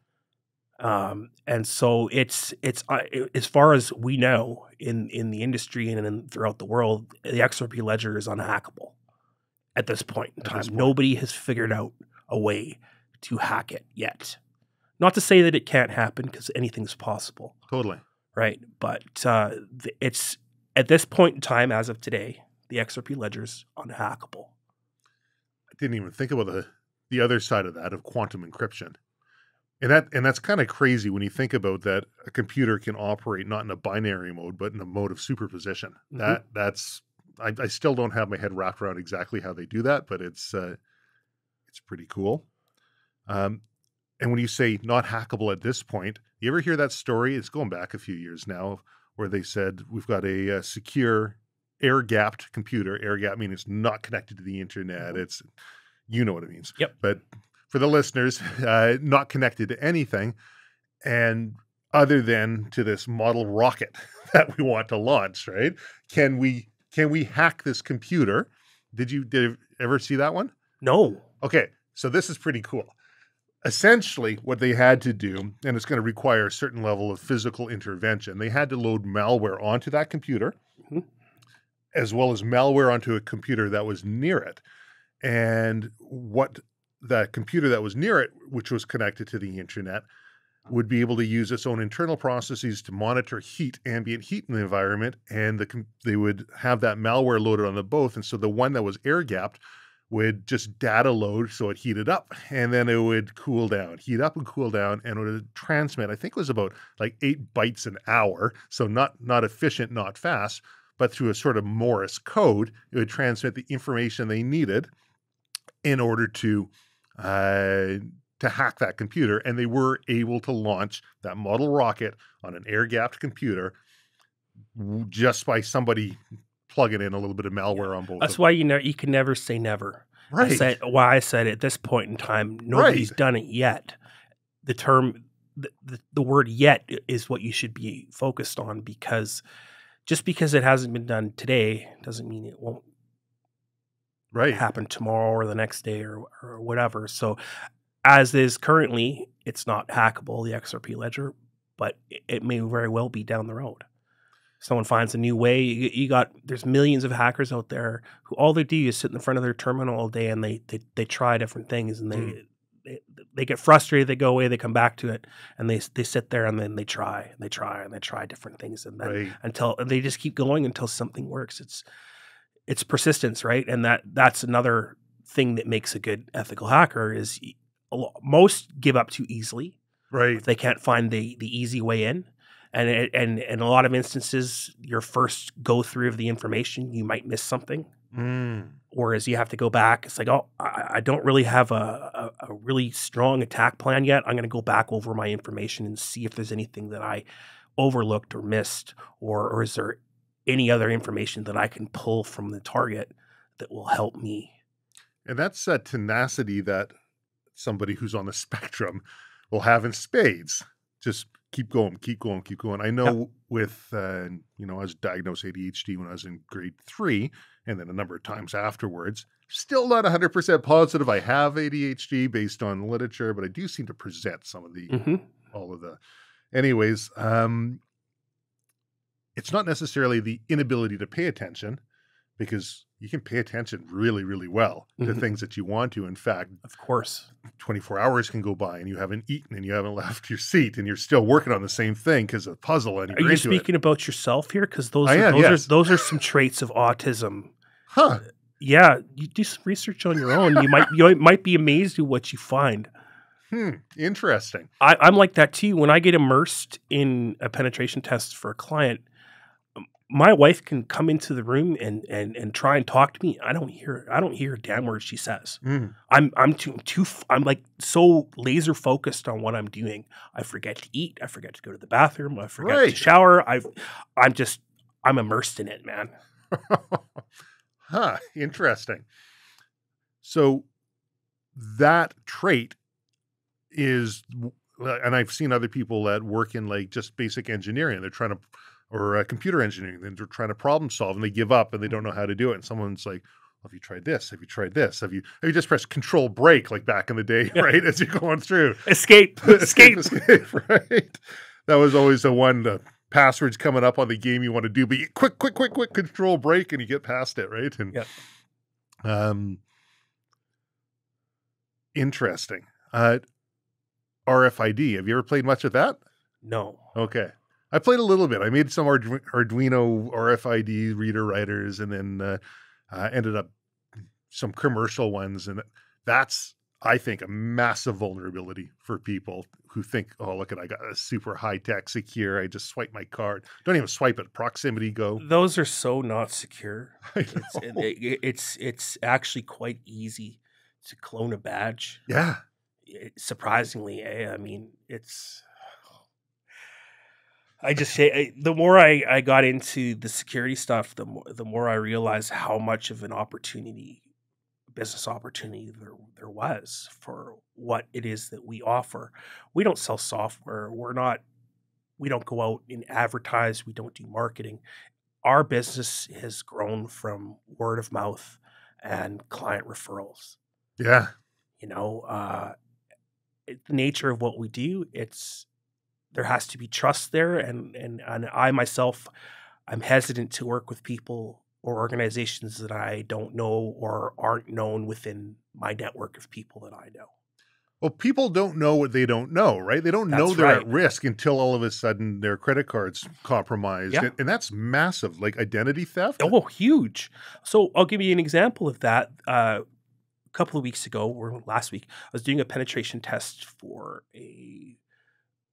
Um, and so it's it's uh, as far as we know in in the industry and in, throughout the world, the XRP ledger is unhackable at this point in time. point. Nobody has figured out a way to hack it yet. Not to say that it can't happen because anything's possible, Totally. Right? But uh, it's at this point in time, as of today, the XRP ledger's unhackable. I didn't even think about the the other side of that of quantum encryption. And that and that's kind of crazy when you think about that a computer can operate not in a binary mode but in a mode of superposition. Mhm. That that's I, I still don't have my head wrapped around exactly how they do that, but it's uh, it's pretty cool. Um, and when you say not hackable at this point, you ever hear that story? It's going back a few years now, where they said we've got a, uh secure air gapped computer. Air gap meaning it's not connected to the internet. Mhm. It's you know what it means. Yep. But for the listeners, uh, not connected to anything, and other than to this model rocket that we want to launch, right? Can we can we hack this computer? Did you did you ever see that one? No. Okay, so this is pretty cool. Essentially, what they had to do, and it's going to require a certain level of physical intervention, they had to load malware onto that computer, Mhm. as well as malware onto a computer that was near it. And what that computer that was near it, which was connected to the internet, would be able to use its own internal processes to monitor heat, ambient heat in the environment, and the they would have that malware loaded on the both. And so the one that was air gapped would just data load so it heated up and then it would cool down, heat up and cool down, and it would transmit. I think it was about like eight bytes an hour, so not not efficient, not fast, but through a sort of Morse code, it would transmit the information they needed in order to uh, to hack that computer. And they were able to launch that model rocket on an air gapped computer just by somebody plugging in a little bit of malware on both. That's why you know you can never say never. right. I said why I said at this point in time, nobody's Right. done it yet. The term, the, the, the word "yet" is what you should be focused on because just because it hasn't been done today doesn't mean it won't right. happen tomorrow or the next day or, or whatever. So, as is currently, it's not hackable the XRP ledger, but it, it may very well be down the road. Someone finds a new way. You, you got there's millions of hackers out there who all they do is sit in the front of their terminal all day and they they, they try different things and they, Mm. they they get frustrated. They go away. They come back to it and they they sit there and then they try and they try and they try different things and then Right. until and they just keep going until something works. It's it's persistence, right? And that that's another thing that makes a good ethical hacker is y- a lo- most give up too easily Right. if they can't find the the easy way in. And it, and in a lot of instances, your first go through of the information, you might miss something. Mm. Whereas you have to go back. It's like, oh, I, I don't really have a, a, a really strong attack plan yet. I'm going to go back over my information and see if there's anything that I overlooked or missed, or or is there any other information that I can pull from the target that will help me? And that's that tenacity that somebody who's on the spectrum will have in spades. Just keep going, keep going, keep going. I know with, uh, you know, I was diagnosed ADHD when I was in grade three, and then a number of times afterwards. Still not 100% positive I have ADHD based on literature, but I do seem to present some of the Mm-hmm. all of the anyways um it's not necessarily the inability to pay attention because you can pay attention really really well to Mhm. things that you want to in fact Of course. 24 hours can go by and you haven't eaten and you haven't left your seat and you're still working on the same thing because of the puzzle and Are you're you into it. speaking about yourself here? Because those I are, am, those yes. are those are some traits of autism. huh Yeah, you do some research on your own. You might you might be amazed at what you find. Hmm. Interesting. I, I'm like that too. When I get immersed in a penetration test for a client, my wife can come into the room and and and try and talk to me. I don't hear I don't hear a damn word she says. Hmm. I'm I'm too too I'm like so laser focused on what I'm doing. I forget to eat. I forget to go to the bathroom. I forget Right. to shower. I've I'm just I'm immersed in it, man. huh. Interesting. So that trait is, and I've seen other people that work in like just basic engineering. They're trying to, or uh, computer engineering, and they're trying to problem solve, and they give up and they don't know how to do it. And someone's like, "Have you tried this? Have you tried this? Have you have you just pressed Control Break like back in the day, Yeah. right? As you're going through, Escape, escape. escape, right? That was always the one. The passwords coming up on the game you want to do, but you, quick, quick, quick, quick, Control Break, and you get past it, right? And Yep. um, interesting. Uh, RFID. Have you ever played much of that? No. Okay. I played a little bit. I made some Ardu- Arduino RFID reader writers and then uh, uh, ended up some commercial ones. And that's, I think, a massive vulnerability for people who think, oh, look at, I got a super high tech secure. I just swipe my card. Don't even swipe it. Proximity go. Those are so not secure. It's it, it- it's it's actually quite easy to clone a badge. yeah. It- surprisingly, eh? I mean, it's. I just say I- the more I, I got into the security stuff, the more the more I realized how much of an opportunity, business opportunity there there was for what it is that we offer. We don't sell software. We're not. We don't go out and advertise. We don't do marketing. Our business has grown from word of mouth and client referrals Yeah. you know uh it- the nature of what we do it's there has to be trust there and and and i myself i'm hesitant to work with people or organizations that i don't know or aren't known within my network of people that i know Well, people don't know what they don't know, right? They don't know they're at risk until all of a sudden their credit card's compromised. Yeah. And, and that's massive, like identity theft. oh huge so i'll give you an example of that uh a couple of weeks ago or last week i was doing a penetration test for a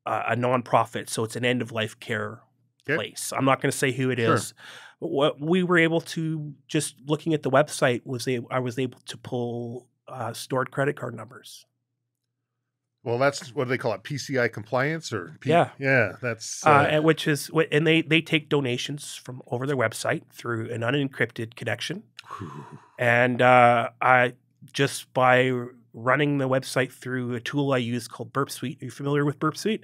uh, a nonprofit so it's an end of life care Okay. place i'm not going to say who it is Sure. but what we were able to just looking at the website was a, i was able to pull uh, stored credit card numbers Well, that's what do they call it? PCI compliance or P- Yeah. yeah. That's uh, uh, and which is and they they take donations from over their website through an unencrypted connection and uh, I just by running the website through a tool I use called Burp Suite. Are you familiar with Burp Suite?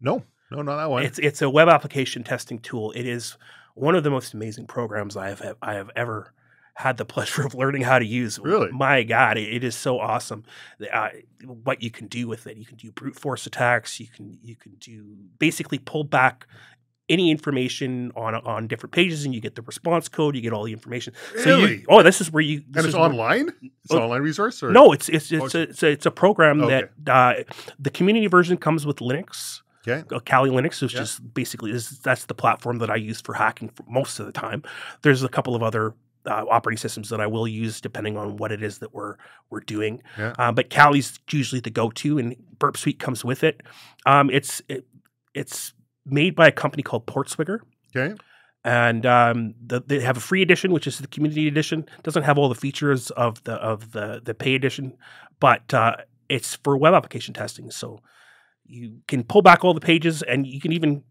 no, no, not that one. It's it's a web application testing tool. It is one of the most amazing programs I have I have ever had the pleasure of learning how to use. Really? my God, it, it is so awesome. Uh, what you can do with it, you can do brute force attacks. You can you can do basically pull back any information on on different pages, and you get the response code. You get all the information. So Really? you, oh, this is where you. This and is it's where- online. It's an Oh, online resource. Or? no, it's it's it's Oh, a, it's a it's a program Okay. that uh, the community version comes with Linux, Okay. uh, Kali Linux, which Yeah. is basically is that's the platform that I use for hacking for most of the time. There's a couple of other uh, operating systems that I will use depending on what it is that we're we're doing. Yeah. Uh, but Kali's usually the go-to, and Burp Suite comes with it. Um, it's it, it's made by a company called Portswigger Okay. and um, the, they have a free edition, which is the community edition. Doesn't have all the features of the of the the pay edition, but uh, it's for web application testing. So you can pull back all the pages, and you can even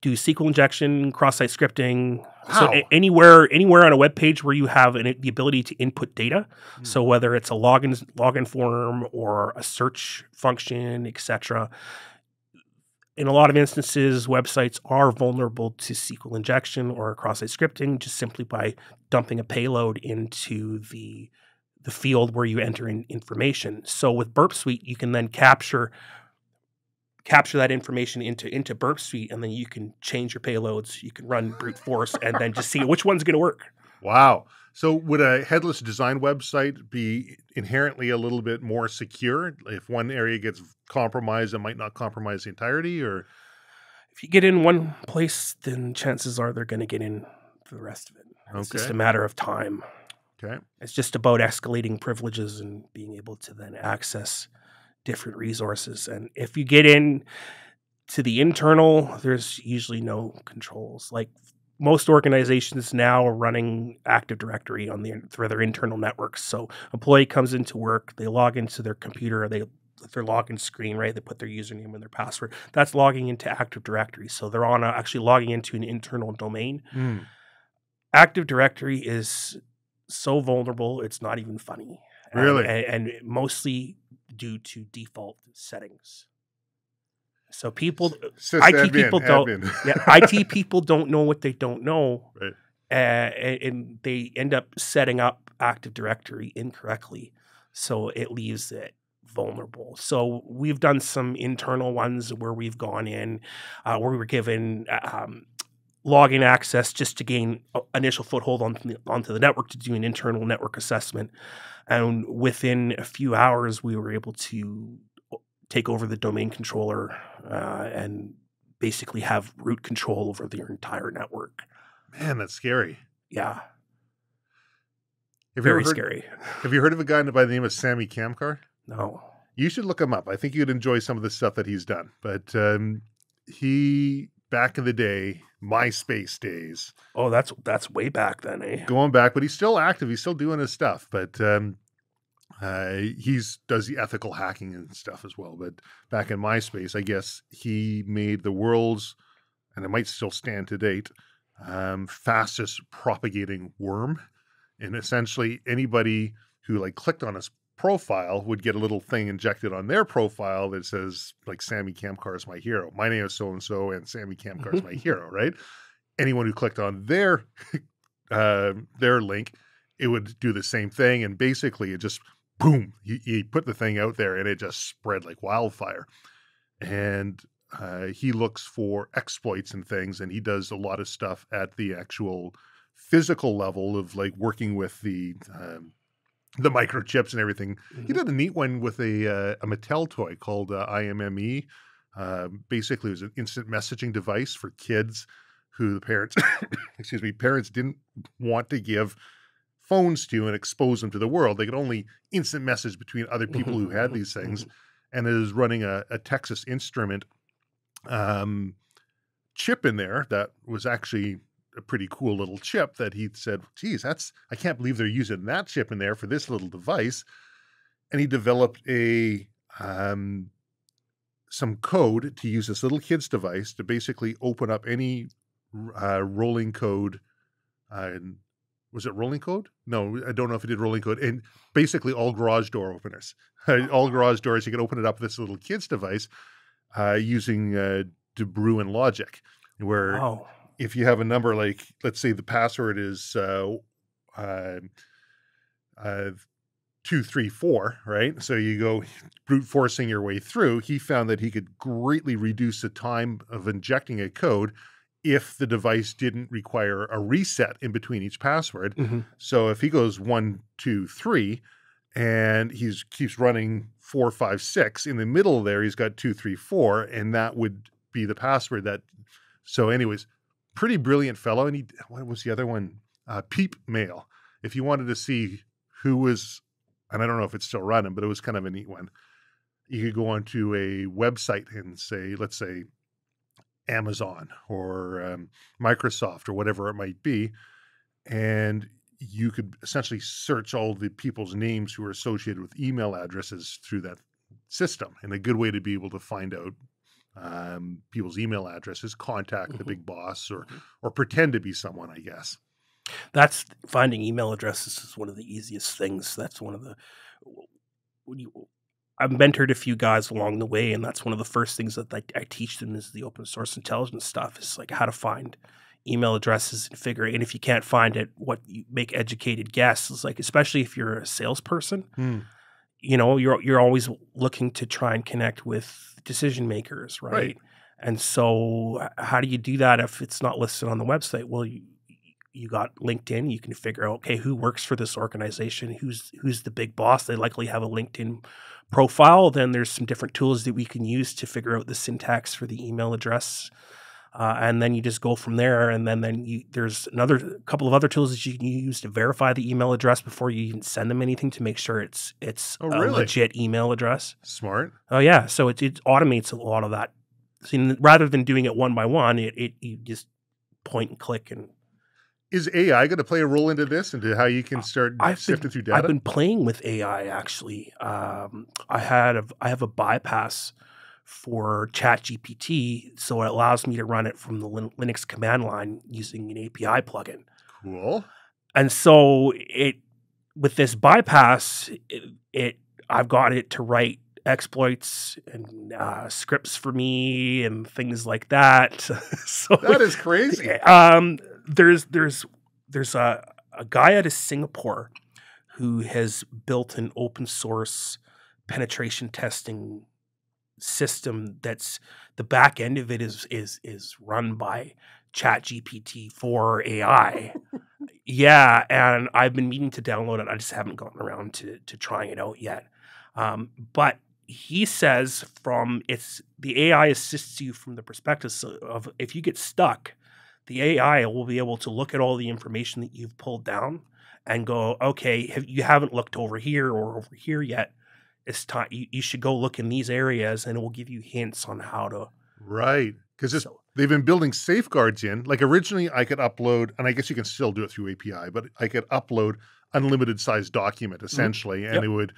do SQL injection, cross-site scripting. So a- anywhere anywhere on a web page where you have an, the ability to input data. Hmm. So whether it's a login login form or a search function, etc. In a lot of instances, websites are vulnerable to SQL injection or cross-site scripting just simply by dumping a payload into the the field where you enter in information. So with Burp Suite, you can then capture capture that information into into Burp Suite, and then you can change your payloads. You can run brute force, and then just see which one's going to work. Wow. So would a headless design website be inherently a little bit more secure? If one area gets compromised, it might not compromise the entirety, or If you get in one place, then chances are they're going to get in for the rest of it. It's just a matter of time. okay. It's just about escalating privileges and being able to then access different resources. And if you get in to the internal, there's usually no controls. Like most organizations now are running Active Directory on the for their internal networks. So employee comes into work, they log into their computer, they their login screen, right? They put their username and their password. That's logging into Active Directory. So they're on a, actually logging into an internal domain. Mm. Active Directory is so vulnerable, it's not even funny. And- Really? And, and mostly due to default settings. So people, IT admin, people don't- admin. yeah, IT people don't know what they don't know, Right. uh, and, and they end up setting up Active Directory incorrectly, so it leaves it vulnerable. So we've done some internal ones where we've gone in, uh, where we were given um, login access just to gain initial foothold onto the, onto the network to do an internal network assessment, and within a few hours we were able to take over the domain controller uh, and basically have root control over their entire network. Man, that's scary. Yeah, Have very heard, scary. Have you heard of a guy by the name of Samy Kamkar? No. You should look him up. I think you'd enjoy some of the stuff that he's done. But um, he, back in the day, MySpace days, Oh, that's that's way back then, eh? going back, but he's still active. He's still doing his stuff. But um, uh, he's does the ethical hacking and stuff as well. But back in MySpace, I guess he made the world's, and it might still stand to date, um, fastest propagating worm. And essentially, anybody who like clicked on his profile would get a little thing injected on their profile that says like Samy Kamkar is my hero. My name is so and so, and Samy Kamkar is my hero. Right? Anyone who clicked on their uh, their link, it would do the same thing, and basically it just boom, he, he put the thing out there, and it just spread like wildfire. And uh, he looks for exploits and things, and he does a lot of stuff at the actual physical level of like working with the um, the microchips and everything. He Mhm. did a neat one with a uh, a Mattel toy called uh, IMME. Uh, basically, it was an instant messaging device for kids who the parents, excuse me, parents didn't want to give phones to and expose them to the world. They could only instant message between other people who had these things. And it is running a, a Texas Instrument um, chip in there that was actually a pretty cool little chip that he said, geez, that's, I can't believe they're using that chip in there for this little device. And he developed a, um, some code to use this little kid's device to basically open up any uh, rolling code. Uh, and was it rolling code? No, I don't know if it did rolling code. And basically all garage door openers, all garage doors, you can open it up with this little kid's device uh, using uh, De Bruijn logic, where Wow. if you have a number like let's say the password is uh, uh, uh, two three four right so you go brute forcing your way through he found that he could greatly reduce the time of injecting a code if the device didn't require a reset in between each password Mhm. so if he goes one, two, three, and he keeps running four, five, six, in the middle there he's got two, three, four, and that would be the password that. So, anyways, pretty brilliant fellow. And he, what was the other one? Uh, Peep Mail. If you wanted to see who was, and I don't know if it's still running, but it was kind of a neat one. You could go onto a website and say, let's say, Amazon or um, Microsoft or whatever it might be, and you could essentially search all the people's names who are associated with email addresses through that system. And a good way to be able to find out um, people's email addresses, contact the Mhm. big boss, or Mhm. or pretend to be someone. I guess. That's finding email addresses is one of the easiest things. That's one of the I've mentored a few guys along the way, and that's one of the first things that I, I teach them is the open source intelligence stuff. Is like how to find email addresses and figure. And if you can't find it, what you make educated guesses. Like especially if you're a salesperson, Hmm. you know you're you're always looking to try and connect with decision makers right, Right. and so how do you do that if it's not listed on the website well you you got linkedin you can figure out okay who works for this organization who's who's the big boss they likely have a linkedin profile then there's some different tools that we can use to figure out the syntax for the email address Uh, and then you just go from there. And then, then you, there's another couple of other tools that you can use to verify the email address before you even send them anything to make sure it's it's Oh, a really? legit email address. Smart. Oh yeah, so it, it automates a lot of that. So rather than doing it one by one, it, it you just point and click and Is AI going to play a role into this, into how you can start Uh, I've sifting been, through data? I've been playing with AI actually. Um, I had a, I have a bypass for ChatGPT, so it allows me to run it from the Linux command line using an API plugin. cool. And so it with this bypass, it, it I've got it to write exploits and uh, scripts for me and things like that. so That is crazy. um, there's there's there's a, a guy out of Singapore who has built an open source penetration testing system that's the back end of it is is is run by chat gpt for ai yeah and i've been meaning to download it. I just haven't gotten around to to trying it out yet. Um, but he says from it's the ai assists you from the perspective so- of if you get stuck the ai will be able to look at all the information that you've pulled down and go okay have, you haven't looked over here or over here yet it's time you, you should go look in these areas and it will give you hints on how to Right. Because so, they've been building safeguards in. Like originally, I could upload, and I guess you can still do it through API, but I could upload unlimited size document essentially, and Mm-hmm. Yep. it would.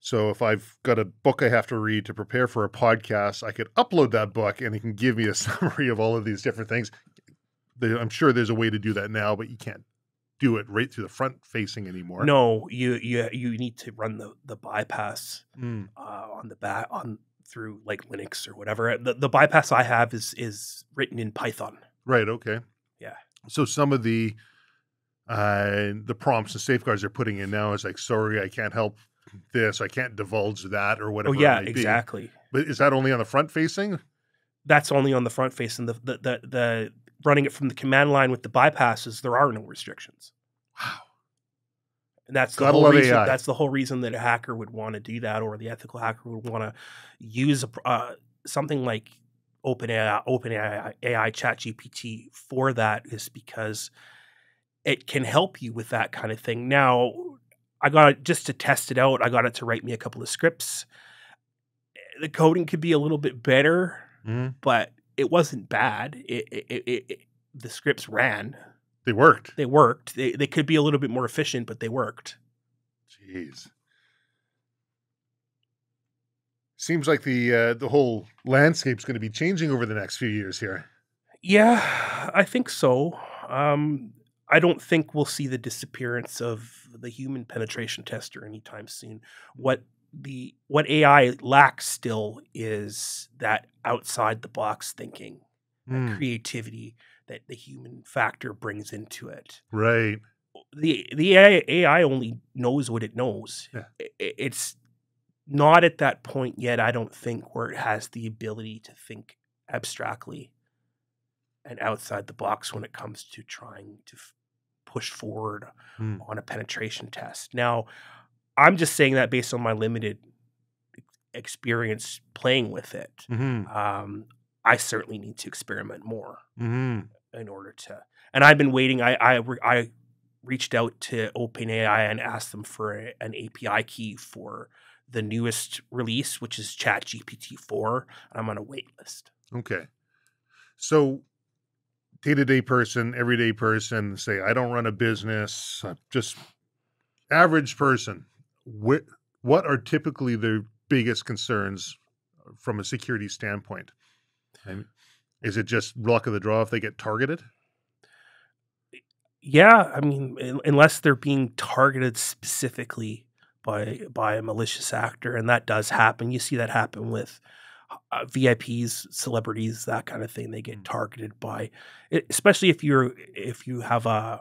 So if I've got a book I have to read to prepare for a podcast, I could upload that book, and it can give me a summary of all of these different things. There- I'm sure there's a way to do that now, but you can't do it right through the front facing anymore. no you you you need to run the the bypass Mm, uh, on the back on through like linux or whatever the, the bypass i have is is written in python right. Okay. Yeah. So some of the uh, the prompts and safeguards they're putting in now is like, sorry, I can't help this, I can't divulge that, or whatever. oh yeah may be. exactly But is that only on the front facing? that's only on the front facing. the, the the the running it from the command line with the bypasses there are no restrictions Wow. And that's the Gotta whole reason. AI. That's the whole reason that a hacker would want to do that, or the ethical hacker would want to use a, uh, something like OpenAI, OpenAI, AI ChatGPT for that, is because it can help you with that kind of thing. Now, I got it just to test it out. I got it to write me a couple of scripts. The coding could be a little bit better, Mhm. but it wasn't bad. It, it, it, the scripts ran. They worked. They worked. They, they could be a little bit more efficient, but they worked. Jeez. Seems like the uh, the whole landscape's going to be changing over the next few years here. Yeah, I think so. Um, I don't think we'll see the disappearance of the human penetration tester anytime soon. What the what AI lacks still is that outside the box thinking, that Mm, creativity that the human factor brings into it. right. The the AI, AI only knows what it knows. Yeah. I- i- It's not at that point yet. I don't think where it has the ability to think abstractly and outside the box when it comes to trying to f- push forward Mm. on a penetration test. Now, I'm just saying that based on my limited experience playing with it. Mm-hmm. Um, I certainly need to experiment more Mm-hmm. in order to. And I've been waiting. I I, re- I reached out to OpenAI and asked them for a, an API key for the newest release, which is ChatGPT four. I'm on a wait list. Okay. So, day to day person, everyday person, say, I don't run a business, I'm just average person. What, what are typically the biggest concerns from a security standpoint? And is it just luck of the draw if they get targeted? Yeah, I mean, unless they're being targeted specifically by by a malicious actor, and that does happen. You see that happen with uh, VIPs, celebrities, that kind of thing. They get Mm. targeted by, especially if you're if you have a-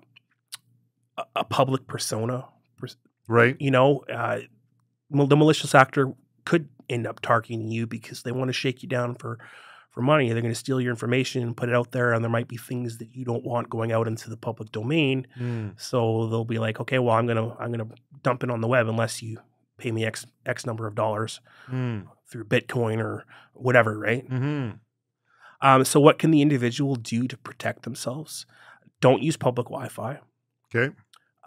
a public persona. Right. You know, uh, the malicious actor could end up targeting you because they want to shake you down for for money. They're going to steal your information and put it out there, and there might be things that you don't want going out into the public domain. Mm. So they'll be like, okay, well, I'm gonna I'm gonna dump it on the web unless you pay me x x number of dollars Mm. through Bitcoin or whatever, right? Mm-hmm. Um, so, what can the individual do to protect themselves? Don't use public Wi Fi. Okay.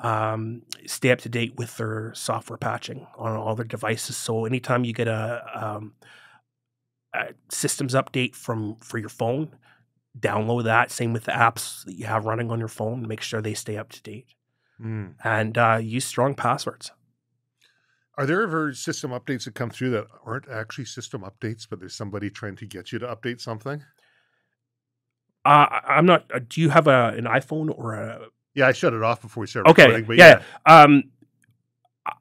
Um, stay up to date with their software patching on all their devices. So, anytime you get a, um, a systems update from for your phone, download that. Same with the apps that you have running on your phone. Make sure they stay up to date Mm. and uh, use strong passwords. Are there ever system updates that come through that aren't actually system updates, but there's somebody trying to get you to update something? Uh, I'm not. Uh, do you have a an iPhone or a? Yeah, I shut it off before we started Okay, recording. But yeah. Um,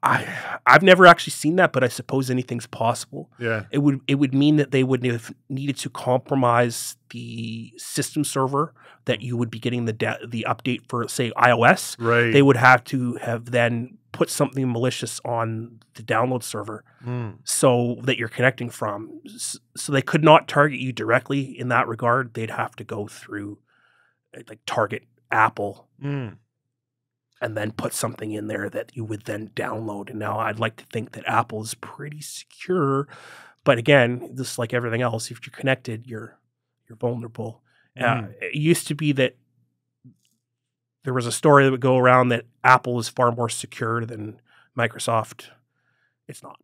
I I've never actually seen that, but I suppose anything's possible. yeah, It would it would mean that they would have needed to compromise the system server that you would be getting the the update for, say iOS. right. They would have to have then put something malicious on the download server Mm. so that you're connecting from. So they could not target you directly in that regard. They'd have to go through like target Apple Mm. and then put something in there that you would then download. And now I'd like to think that Apple is pretty secure, but again, just like everything else, if you're connected, you're you're vulnerable. Uh, Mm. it used to be that there was a story that would go around that Apple is far more secure than Microsoft. It's not.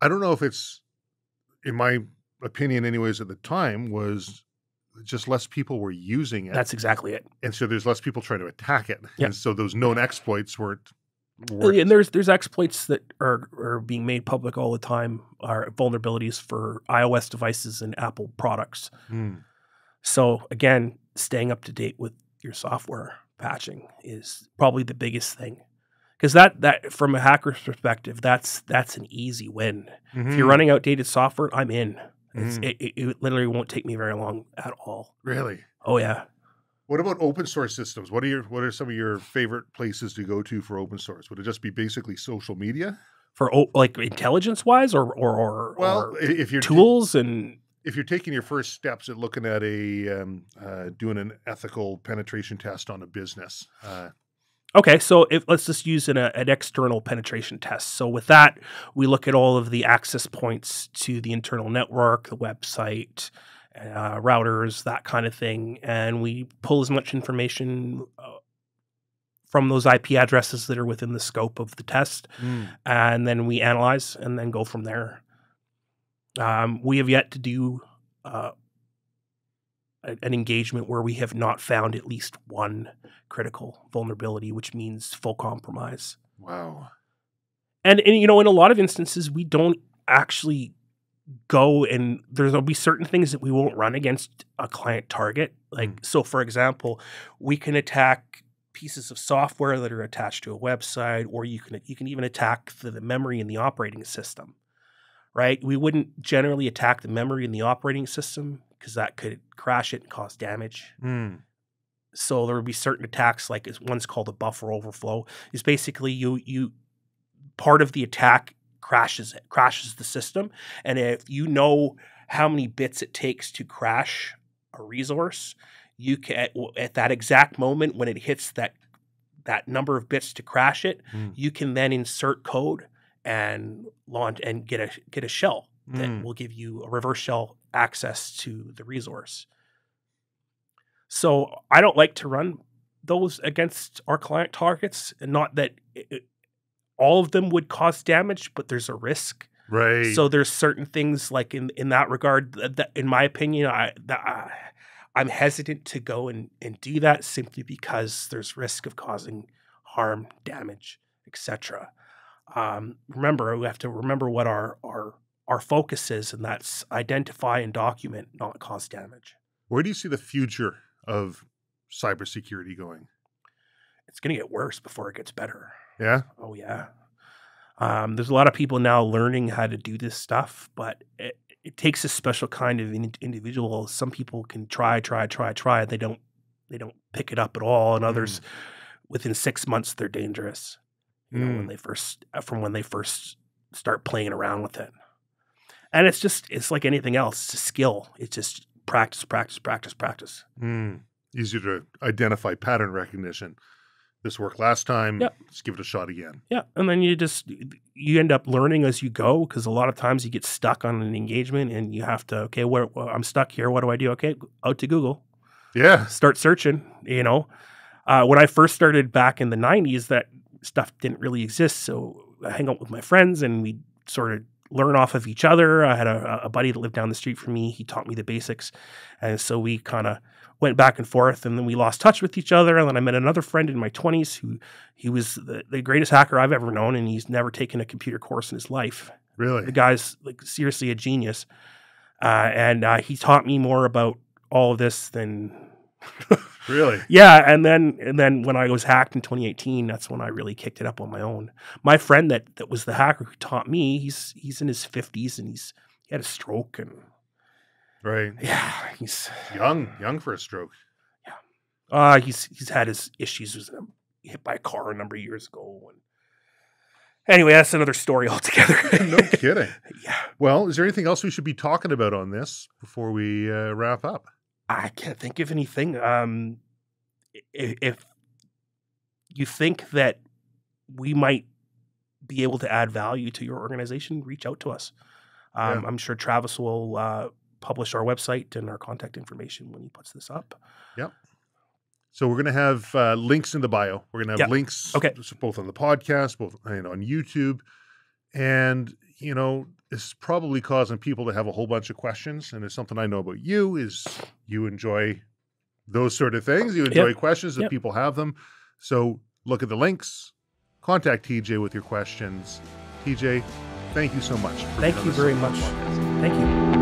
I don't know if it's, in my opinion, anyways, at the time, was just less people were using it. That's exactly it. and so there's less people trying to attack it. Yeah. And so those known exploits weren't. And there's there's exploits that are are being made public all the time, are vulnerabilities for iOS devices and Apple products. Mm. So again, staying up to date with your software patching is probably the biggest thing. Because that that from a hacker's perspective, that's that's an easy win. If you're Mhm. running outdated software, I'm in. It's, Mhm. it, it, it literally won't take me very long at all. Really? Oh yeah. What about open source systems? What are your what are some of your favorite places to go to for open source? Would it just be basically social media? For like intelligence wise or or, or, Well, or if you're tools and if you're taking your first steps at looking at a um, uh, doing an ethical penetration test on a business, uh, Okay, so if let's just use an, uh, an external penetration test. So with that, we look at all of the access points to the internal network, the website, uh, routers, that kind of thing, and we pull as much information uh, from those IP addresses that are within the scope of the test, and then we analyze and then go from there. Um, we have yet to do uh, a- an engagement where we have not found at least one critical vulnerability, which means full compromise. wow. And, and you know, in a lot of instances, we don't actually go and there'll be certain things that we won't run against a client target. Like, hmm. so for example, we can attack pieces of software that are attached to a website, or you can you can even attack the, the memory in the operating system. Right? We wouldn't generally attack the memory in the operating system because that could crash it and cause damage Mm. so there would be certain attacks like one's called a buffer overflow is basically you you part of the attack crashes it crashes the system and if you know how many bits it takes to crash a resource you can at, at that exact moment when it hits that that number of bits to crash it Mm. you can then insert code and launch and get a get a shell that Mm. will give you a reverse shell access to the resource. So I don't like to run those against our client targets, and not that it, it- all of them would cause damage, but there's a risk. Right. So there's certain things like in in that regard that, that in my opinion, I that I, I'm hesitant to go and and do that simply because there's risk of causing harm, damage, etc. Um, remember, we have to remember what our our our focus is, and that's identify and document, not cause damage. where do you see the future of cybersecurity going? It's going to get worse before it gets better. Yeah. Oh yeah. Um, there's a lot of people now learning how to do this stuff, but it, it takes a special kind of in- individual. Some people can try, try, try, try. They don't, they don't pick it up at all, and others, within six months, they're dangerous. You know, when Mm. they first, from when they first start playing around with it, and it's just, it's like anything else. It's a skill. It's just practice, practice, practice, practice. Mm. Easier to identify pattern recognition. This worked last time. Yeah. Let's give it a shot again. Yeah, and then you just you end up learning as you go because a lot of times you get stuck on an engagement and you have to okay, where well, I'm stuck here. What do I do? Okay, out to Google, Yeah. start searching. You know, uh, when I first started back in the '90s, that stuff didn't really exist. So I hang out with my friends and we sort of learn off of each other. I had a, a buddy that lived down the street from me. He taught me the basics, and so we kind of went back and forth and then we lost touch with each other and then i met another friend in my 20s who he was the, the greatest hacker i've ever known and he's never taken a computer course in his life Really? the guy's like seriously a genius uh, and uh, he taught me more about all of this than Really? yeah and then and then when i was hacked in 2018 that's when i really kicked it up on my own my friend that that was the hacker who taught me he's he's in his 50s and he's he had a stroke and Right. yeah he's Young, young for a stroke. Yeah. Uh, he's he's had his issues. with um, hit by a car a number of years ago. And anyway, that's another story altogether. no kidding. yeah, Well, is there anything else we should be talking about on this before we uh, wrap up? I can't think of anything. Um, if, if you think that we might be able to add value to your organization, reach out to us. Um, Yeah. I'm sure Travis will uh, publish our website and our contact information when he puts this up. Yep. So we're going to have uh, links in the bio. We're going to have Yeah. links, Okay. both on the podcast, both and on YouTube, and you know, it's probably causing people to have a whole bunch of questions. And it's something I know about you is you enjoy those sort of things. You enjoy questions if Yep. people have them. So look at the links. Contact TJ with your questions. TJ, thank you so much. for Thank you very podcast. much. Thank you.